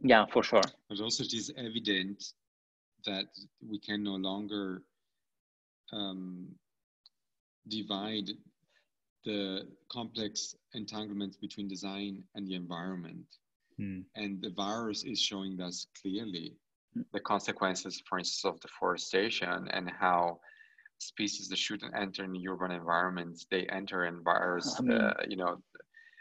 yeah, for sure. But also, it is evident that we can no longer um, divide the complex entanglements between design and the environment. Mm. And the virus is showing us clearly the consequences, for instance, of deforestation and how species that shouldn't enter in urban environments they enter and virus I mean, uh, you know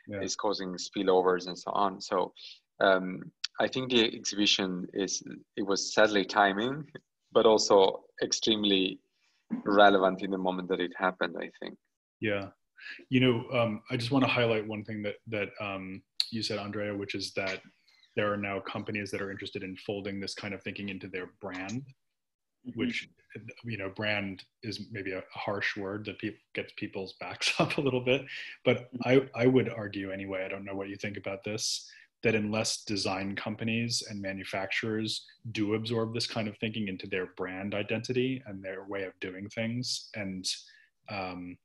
yeah. is causing spillovers and so on so um, i think the exhibition is it was sadly timing but also extremely relevant in the moment that it happened i think yeah you know um, i just want to highlight one thing that that um, you said andrea which is that there are now companies that are interested in folding this kind of thinking into their brand mm-hmm. which you know brand is maybe a harsh word that pe- gets people's backs (laughs) up a little bit but I, I would argue anyway i don't know what you think about this that unless design companies and manufacturers do absorb this kind of thinking into their brand identity and their way of doing things and um,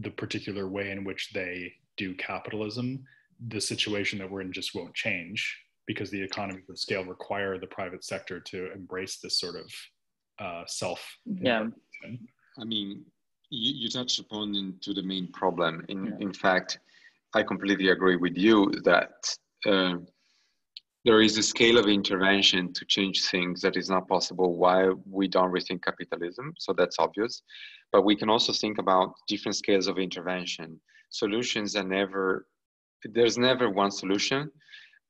the particular way in which they do capitalism the situation that we're in just won't change because the economies of scale require the private sector to embrace this sort of uh, self. Yeah. I mean, you, you touched upon into the main problem. In yeah. in fact, I completely agree with you that uh, there is a scale of intervention to change things that is not possible while we don't rethink capitalism. So that's obvious. But we can also think about different scales of intervention. Solutions are never, there's never one solution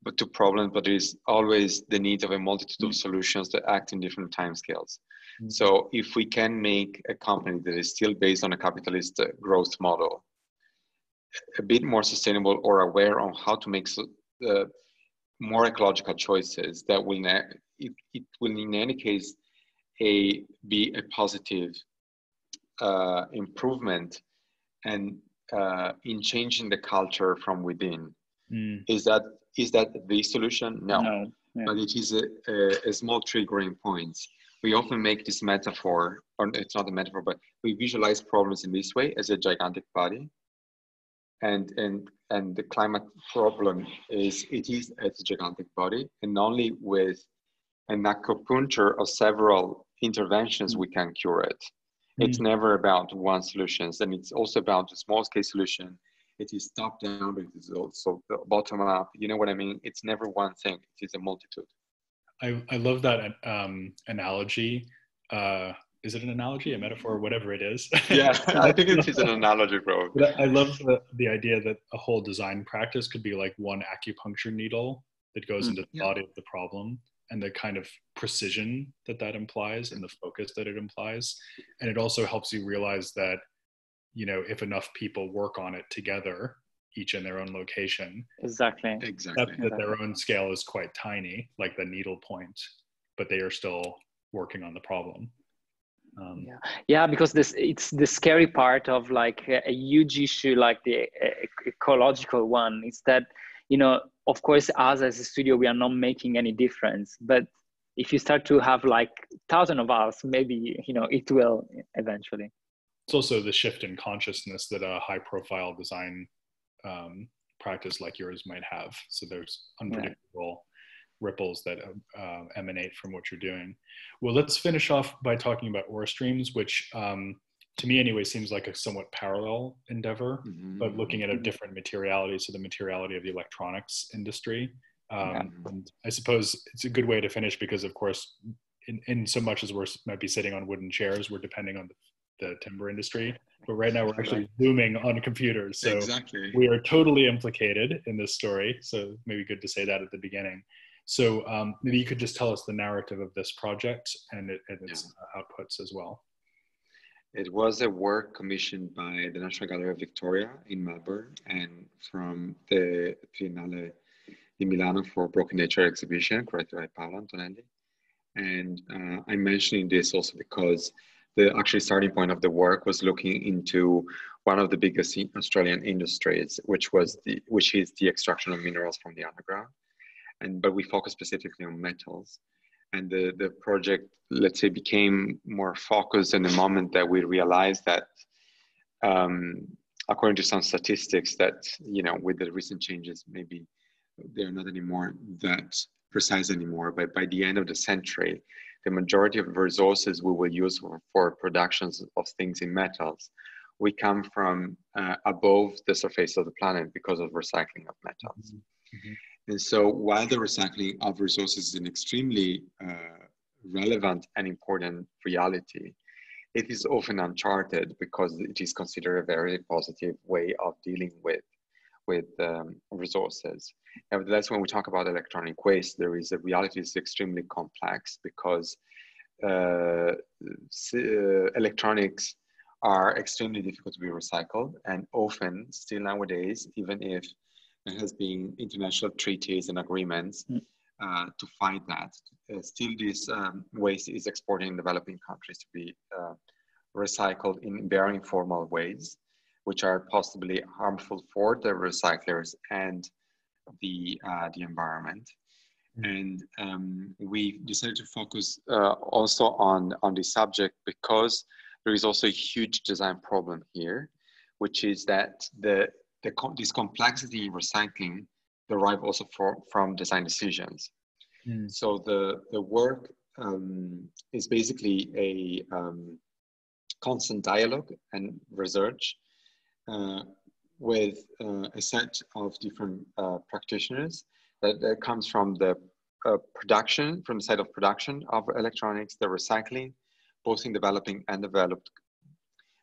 but to problems, but there is always the need of a multitude of mm. solutions that act in different timescales. Mm-hmm. So if we can make a company that is still based on a capitalist uh, growth model a bit more sustainable or aware on how to make uh, more ecological choices that will ne- it, it will in any case a be a positive uh, improvement and uh, in changing the culture from within. Mm. Is that is that the solution? No, no. Yeah. but it is a, a, a, small triggering point. We often make this metaphor, or it's not a metaphor, but we visualize problems in this way as a gigantic body, and and and the climate problem is it is as a gigantic body, and only with an acupuncture of several interventions mm. we can cure it. It's mm. never about one solution, and it's also about a small scale solution. It is top down, but it is also bottom up. You know what I mean? It's never one thing. It is a multitude. I, I love that um, analogy. Uh, is it an analogy, a metaphor, whatever it is? yeah, (laughs) I think it is an (laughs) analogy, bro. I love the, the idea that a whole design practice could be like one acupuncture needle that goes mm, into the yeah. body of the problem and the kind of precision that that implies and the focus that it implies. And it also helps you realize that you know if enough people work on it together each in their own location exactly. Exactly. that, that their own scale is quite tiny like the needle point but they are still working on the problem. Um, yeah. Yeah because this it's the scary part of like a, a huge issue like the ecological one is that you know of course us as a studio we are not making any difference but if you start to have like thousand of us maybe you know it will eventually. It's also the shift in consciousness that a high profile design um, practice like yours might have. So there's unpredictable yeah. ripples that uh, emanate from what you're doing. Well let's finish off by talking about ore streams which um, to me anyway seems like a somewhat parallel endeavor mm-hmm. but looking at a mm-hmm. different materiality so the materiality of the electronics industry um, yeah. i suppose it's a good way to finish because of course in, in so much as we're might be sitting on wooden chairs we're depending on the, the timber industry but right now we're actually zooming on computers so exactly. we are totally implicated in this story so maybe good to say that at the beginning so um, maybe you could just tell us the narrative of this project and, it, and its yeah. outputs as well it was a work commissioned by the National Gallery of Victoria in Melbourne and from the Triennale in Milano for Broken Nature exhibition, created by Paola Antonelli. And uh, I'm mentioning this also because the actually starting point of the work was looking into one of the biggest Australian industries, which was the which is the extraction of minerals from the underground. And but we focus specifically on metals and the, the project let's say became more focused in the moment that we realized that um, according to some statistics that you know with the recent changes maybe they're not anymore that precise anymore but by the end of the century the majority of resources we will use for, for productions of things in metals we come from uh, above the surface of the planet because of recycling of metals mm-hmm. Mm-hmm. And so while the recycling of resources is an extremely uh, relevant and important reality, it is often uncharted because it is considered a very positive way of dealing with with um, resources. Nevertheless, when we talk about electronic waste, there is a reality is extremely complex because uh, uh, electronics are extremely difficult to be recycled and often still nowadays, even if there has been international treaties and agreements mm. uh, to fight that. Uh, still, this um, waste is exported in developing countries to be uh, recycled in very informal ways, which are possibly harmful for the recyclers and the uh, the environment. Mm. And um, we decided to focus uh, also on on this subject because there is also a huge design problem here, which is that the the, this complexity in recycling derive also for, from design decisions. Mm. So the, the work um, is basically a um, constant dialogue and research uh, with uh, a set of different uh, practitioners that, that, comes from the uh, production, from the side of production of electronics, the recycling, both in developing and developed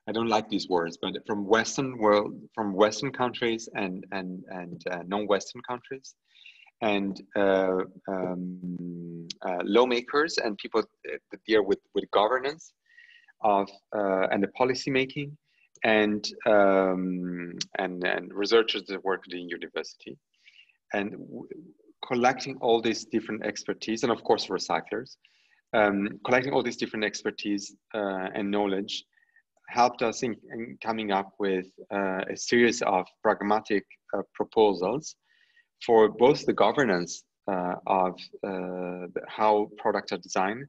I don't like these words, but from Western world, from Western countries and and and uh, non-Western countries, and uh, um, uh, lawmakers and people that deal with with governance of uh, and the policy making, and um, and and researchers that work the university, and collecting all these different expertise, and of course recyclers, um, collecting all these different expertise uh, and knowledge helped us in, in coming up with uh, a series of pragmatic uh, proposals for both the governance uh, of uh, how products are designed,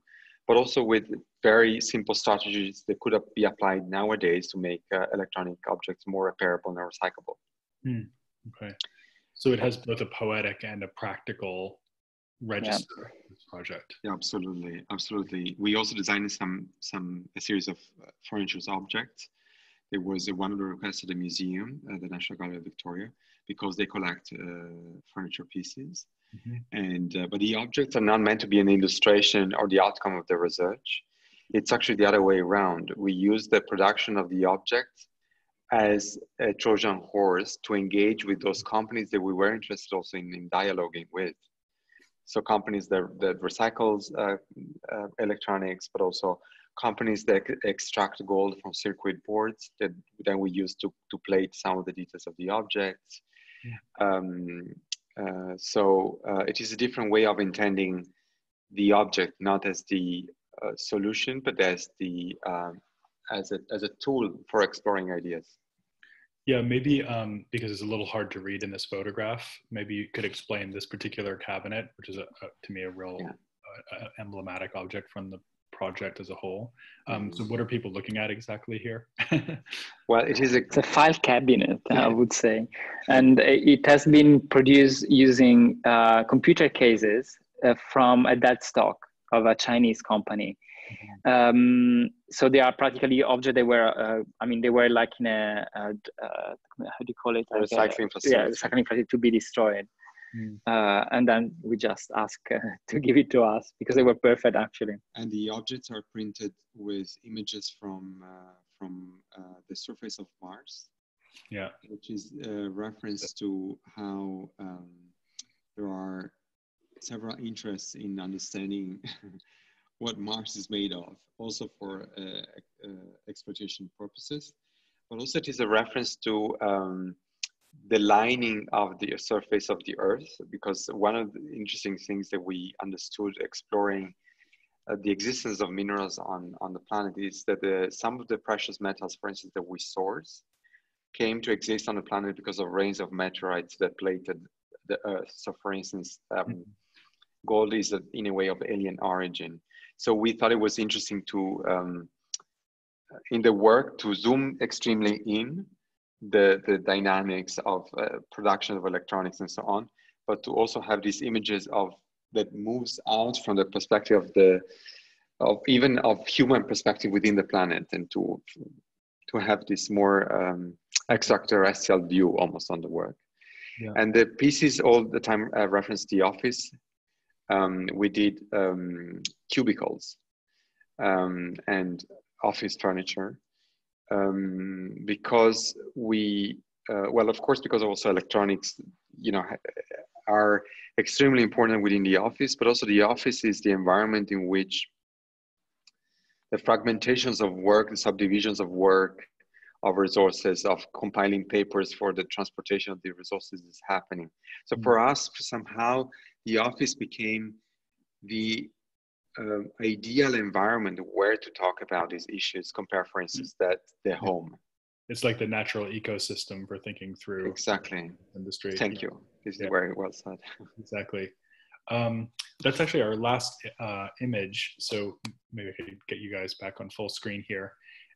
but also with very simple strategies that could be applied nowadays to make uh, electronic objects more repairable and recyclable. Mm, okay. So it has both a poetic and a practical register yeah. project. Yeah, absolutely, absolutely. We also designed some some a series of uh, furniture objects. There was a one of the requests of the museum, uh, the National Gallery of Victoria, because they collect uh, furniture pieces. Mm-hmm. And uh, but the objects are not meant to be an illustration or the outcome of the research. It's actually the other way around. We use the production of the object as a Trojan horse to engage with those companies that we were interested also in, in dialoguing with. So companies that, that recycles uh, uh, electronics, but also companies that extract gold from circuit boards that then we use to, to plate some of the details of the objects. Yeah. Um, uh, so uh, it is a different way of intending the object, not as the uh, solution, but as the um, as a as a tool for exploring ideas. Yeah, maybe um, because it's a little hard to read in this photograph. Maybe you could explain this particular cabinet, which is a, a, to me a real yeah. uh, emblematic object from the project as a whole. Um, so, what are people looking at exactly here? (laughs) well, it is a, it's a file cabinet, I would say, and it has been produced using uh, computer cases uh, from a dead stock of a Chinese company. Um, so they are practically objects. They were, uh, I mean, they were like in a, a, a how do you call it? Like recycling facility. Yeah, recycling facility to be destroyed. Mm. Uh, and then we just ask uh, (laughs) to give it to us because they were perfect actually. And the objects are printed with images from uh, from uh, the surface of Mars. Yeah, which is a reference to how um, there are several interests in understanding (laughs) what Mars is made of, also for uh, uh, exploitation purposes. But also it is a reference to um, the lining of the surface of the Earth, because one of the interesting things that we understood exploring uh, the existence of minerals on, on the planet is that the, some of the precious metals, for instance, that we source, came to exist on the planet because of rains of meteorites that plated the Earth. So, for instance, um, mm-hmm. gold is a, in a way of alien origin. So we thought it was interesting to, um, in the work, to zoom extremely in the, the dynamics of uh, production of electronics and so on, but to also have these images of that moves out from the perspective of the of even of human perspective within the planet and to to have this more um, extraterrestrial view almost on the work. Yeah. And the pieces all the time uh, reference the office. Um, we did um, cubicles um, and office furniture um, because we, uh, well, of course, because also electronics, you know, are extremely important within the office, but also the office is the environment in which the fragmentations of work, the subdivisions of work, of resources, of compiling papers for the transportation of the resources is happening. So for mm. us, somehow the office became the uh, ideal environment where to talk about these issues compare for instance that the home. It's like the natural ecosystem for thinking through exactly. industry thank you. This yeah. is very well said. (laughs) Exactly. Um, that's actually our last uh, image so maybe i could get you guys back on full screen here.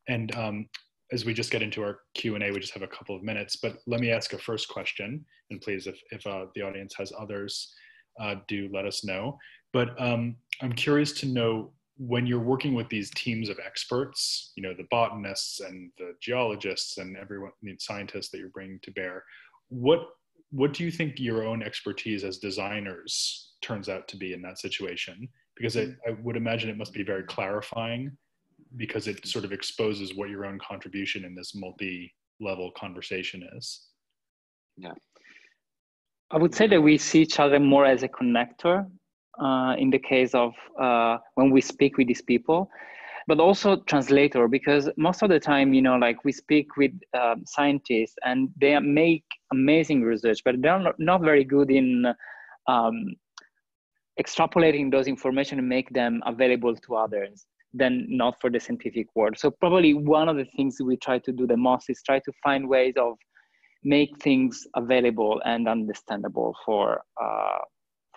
And um, as we just get into our q&a we just have a couple of minutes but let me ask a first question and please if, if uh, the audience has others uh, do let us know but um, I'm curious to know when you're working with these teams of experts, you know, the botanists and the geologists and everyone, the scientists that you're bringing to bear, what what do you think your own expertise as designers turns out to be in that situation? Because I, I would imagine it must be very clarifying because it sort of exposes what your own contribution in this multi-level conversation is. Yeah. I would say that we see each other more as a connector uh, in the case of uh, when we speak with these people but also translator because most of the time you know like we speak with um, scientists and they make amazing research but they're not, not very good in um, extrapolating those information and make them available to others than not for the scientific world. So probably one of the things we try to do the most is try to find ways of make things available and understandable for uh,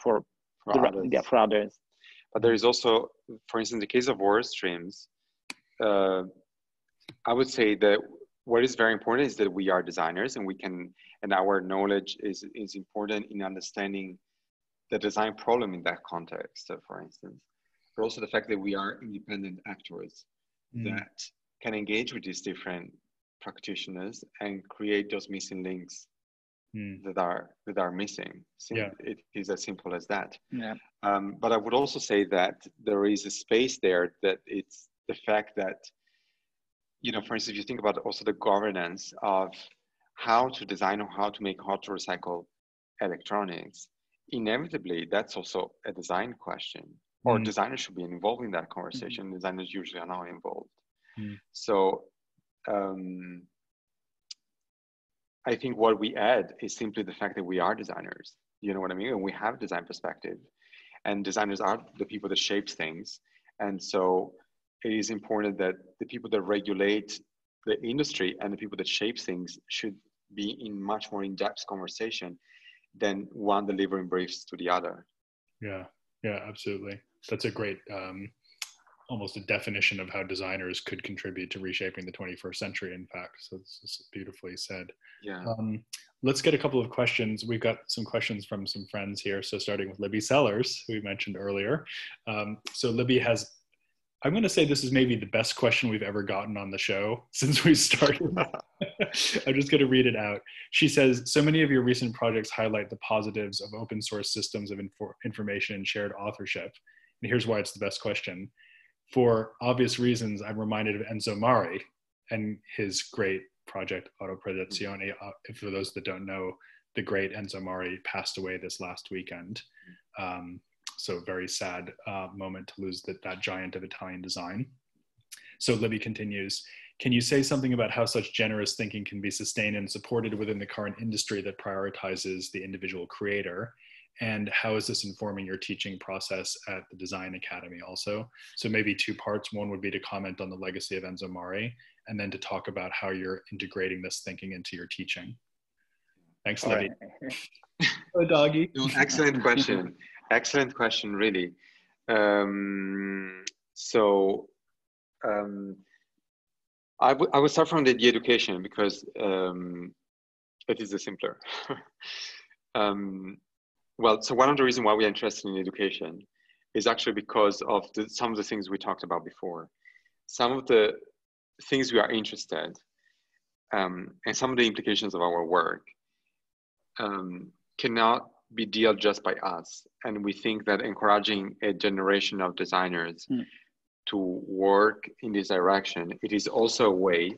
for for, the, others. Yeah, for others. But there is also, for instance, the case of Ore Streams, uh, I would say that what is very important is that we are designers and we can, and our knowledge is, is important in understanding the design problem in that context, so for instance, but also the fact that we are independent actors mm. that can engage with these different practitioners and create those missing links mm. that are that are missing. Sim- yeah. It is as simple as that. Yeah. Um, but I would also say that there is a space there that it's the fact that you know, for instance, if you think about also the governance of how to design or how to make how to recycle electronics, inevitably that's also a design question. Or mm. designers should be involved in that conversation. Mm. Designers usually are not involved. Mm. So um, I think what we add is simply the fact that we are designers. You know what I mean? And we have design perspective, and designers are the people that shapes things. And so it is important that the people that regulate the industry and the people that shape things should be in much more in-depth conversation than one delivering briefs to the other. Yeah, yeah, absolutely. That's a great um, almost a definition of how designers could contribute to reshaping the 21st century in fact. So it's beautifully said. Yeah. Um, let's get a couple of questions. We've got some questions from some friends here. So starting with libby sellers who we mentioned earlier. Um, so libby has i'm going to say this is maybe the best question we've ever gotten on the show (laughs) since we started. (laughs) (laughs) I'm just going to read it out. She says so many of your recent projects highlight the positives of open source systems of infor- information and shared authorship here's why it's the best question for obvious reasons, I'm reminded of Enzo Mari and his great project Autoproduzione. Uh, for those that don't know, the great Enzo Mari passed away this last weekend. Um, so very sad uh, moment to lose that, that giant of Italian design. So Libby continues, can you say something about how such generous thinking can be sustained and supported within the current industry that prioritizes the individual creator? And how is this informing your teaching process at the design academy also? So maybe two parts. One would be to comment on the legacy of enzo mari and then to talk about how you're integrating this thinking into your teaching. Thanks Libby. Right. oh doggy. Excellent question. (laughs) Excellent question really. Um, so um, I, I would start from the, the education because um, it is the simpler. (laughs) Um, well, so one of the reasons why we're interested in education is actually because of the, some of the things we talked about before. Some of the things we are interested um, and some of the implications of our work um, cannot be dealt just by us. And we think that encouraging a generation of designers mm. to work in this direction, it is also a way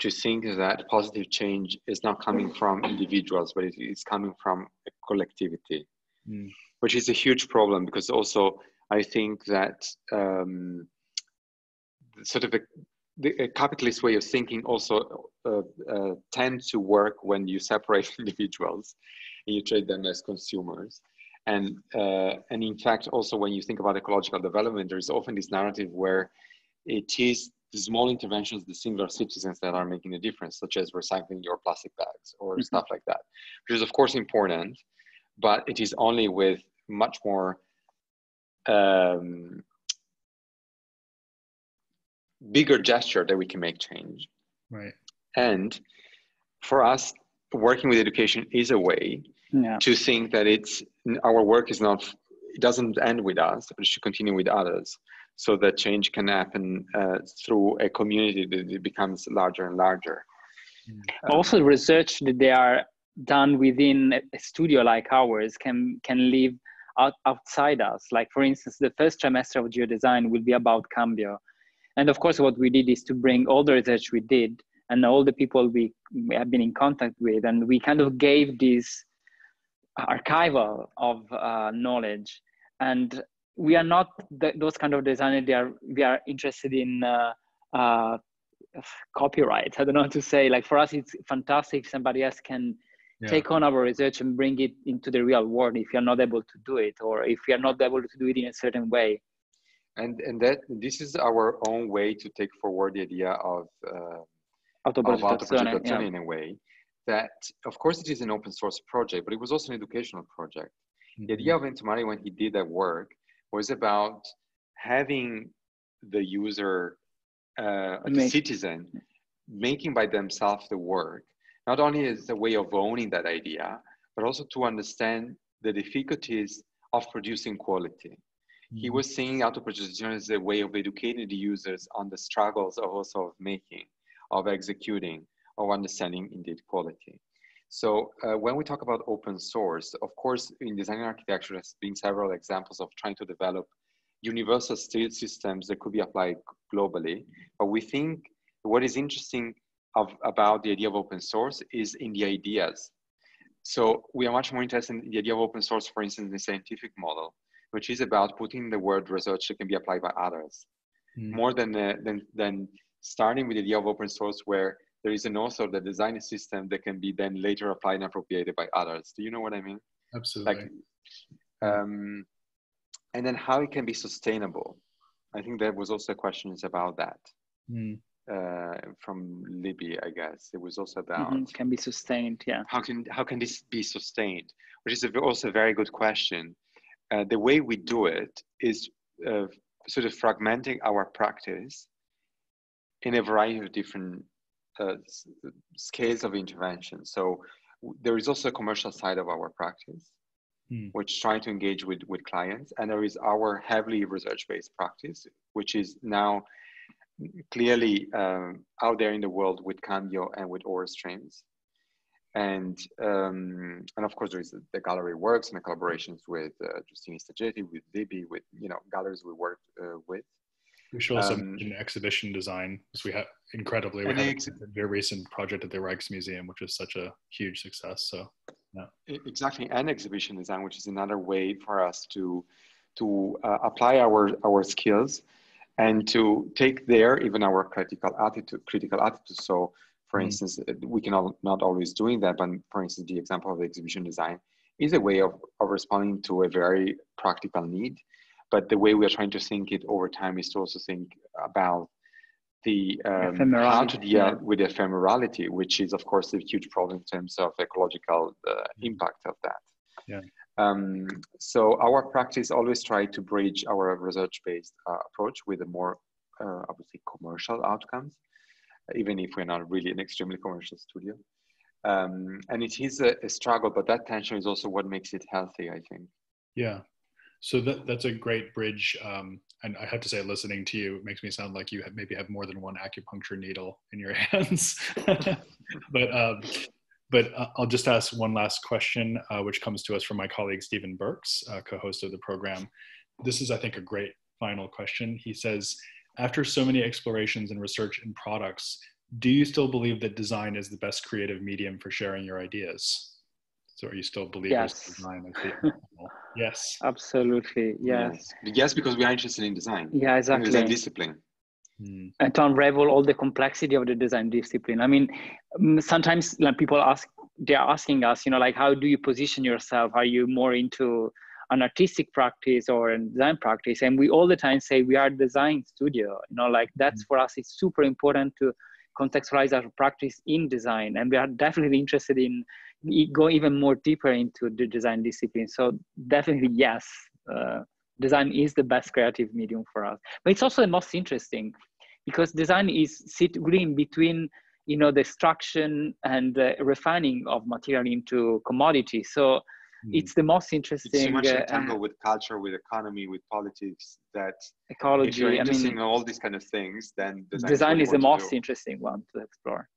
to think that positive change is not coming from individuals, but it is coming from a collectivity mm. which is a huge problem because also I think that um, sort of a, the, a, capitalist way of thinking also uh, uh, tend to work when you separate (laughs) individuals and you treat them as consumers. And, uh, and in fact, also when you think about ecological development, there is often this narrative where it is the small interventions, the singular citizens that are making a difference, such as recycling your plastic bags or mm-hmm. stuff like that, which is of course important but it is only with much more um, bigger gesture that we can make change. Right. And for us, working with education is a way yeah. to think that it's our work is not it doesn't end with us, but it should continue with others, so that change can happen uh, through a community that becomes larger and larger. Also, research that they are done within a studio like ours can can live out, outside us. Like for instance, the first trimester of geodesign will be about Cambio. And of course, what we did is to bring all the research we did and all the people we, we have been in contact with, and we kind of gave this archival of uh, knowledge. And we are not those kind of designers. They are we are interested in uh, uh, copyright. I don't know how to say. Like for us, it's fantastic. If somebody else can yeah. take on our research and bring it into the real world if you're not able to do it or if you're not able to do it in a certain way and and that this is our own way to take forward the idea of uh, autoprogettazione, yeah. in a way that of course it is an open source project but it was also an educational project mm-hmm. the idea of Enzo Mari when he did that work was about having the user uh, the citizen making by themselves the work not only as a way of owning that idea but also to understand the difficulties of producing quality he mm-hmm. was seeing autoprojection as a way of educating the users on the struggles of also of making, of executing, of understanding indeed quality. So uh, when we talk about open source, of course, in design and architecture, there's been several examples of trying to develop universal state systems that could be applied globally. But we think what is interesting of, about the idea of open source is in the ideas. So we are much more interested in the idea of open source, for instance, in the scientific model, which is about putting the word research that can be applied by others, mm. more than, uh, than, than starting with the idea of open source where there is an author that designed a system that can be then later applied and appropriated by others. Do you know what I mean? Absolutely. Like, um, and then how it can be sustainable. I think there was also questions about that. Mm. Uh, from Libby, I guess it was also about mm-hmm. can be sustained. Yeah. How can how can this be sustained? Which is a, also a very good question uh, the way we do it is uh, sort of fragmenting our practice in a variety of different uh, scales of intervention. So there is also a commercial side of our practice, mm. which trying to engage with, with clients. And there is our heavily research-based practice, which is now clearly um, out there in the world with Cambio and with Ore Streams and um, and of course there is the gallery works and the collaborations with uh, Stagetti, with Libby, with you know galleries we worked uh, with. We should also um, mention exhibition design because we have incredibly we had ex- a very recent project at the Rijksmuseum, which was such a huge success. So yeah, exactly, and exhibition design, which is another way for us to to uh, apply our our skills and to take there even our critical attitude critical attitude so for mm. instance, we can all, not always doing that, but for instance, the example of exhibition design is a way of, of responding to a very practical need. But the way we are trying to think it over time is to also think about the um, how to deal yeah. with the ephemerality, which is of course a huge problem in terms of ecological uh, mm. impact of that. Yeah. Um, so our practice always try to bridge our research-based uh, approach with a more, uh, obviously, commercial outcomes even if we're not really an extremely commercial studio. Um, and it is a, a, struggle, but that tension is also what makes it healthy, I think. Yeah. So that, that's a great bridge. Um, and I have to say, listening to you it makes me sound like you have, maybe have more than one acupuncture needle in your (laughs) hands. (laughs) but um, but uh, I'll just ask one last question, uh, which comes to us from my colleague Stephen Burks, uh, co-host of the program. This is, I think, a great final question. He says, after so many explorations and research in products, do you still believe that design is the best creative medium for sharing your ideas? So are you still believers yes. in design? (laughs) yes. Absolutely. Yes. yes. Yes, because we are interested in design. Yeah, exactly. design discipline. Hmm. And to unravel all the complexity of the design discipline. I mean, sometimes like, people ask, they're asking us, you know, like, how do you position yourself? Are you more into an artistic practice or a design practice and we all the time say we are a design studio you know like that's mm-hmm. for us it's super important to contextualize our practice in design and we are definitely interested in go even more deeper into the design discipline so definitely yes uh, design is the best creative medium for us but it's also the most interesting because design is sit really in between you know the extraction and the refining of material into commodity so Hmm. it's the most interesting. It's so much entangled uh, with culture, with economy, with politics that ecology. If you're interested I mean, in all these kind of things, then design, design is the most do. interesting one to explore.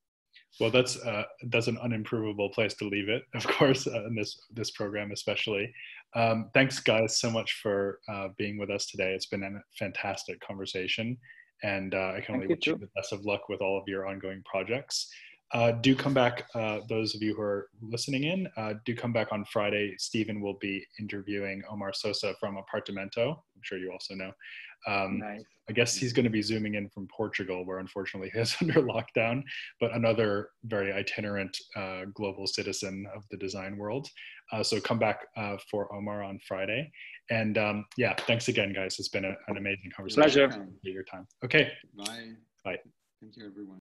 Well, that's uh, that's an unimprovable place to leave it, (laughs) of course, uh, in this this program especially. Um, thanks, guys, so much for uh, being with us today. It's been a fantastic conversation, and uh, I can only wish you the best of luck with all of your ongoing projects. Uh, do come back, uh, those of you who are listening in, uh, do come back on Friday. Stephen will be interviewing Omar Sosa from Apartamento. I'm sure you also know. Um, nice. I guess he's going to be zooming in from Portugal, where unfortunately he's (laughs) under lockdown, but another very itinerant uh, global citizen of the design world. Uh, so come back uh, for Omar on Friday. And um, yeah, thanks again, guys. It's been a, an amazing conversation. Pleasure. Your time. Okay. Bye. Bye. Thank you, everyone.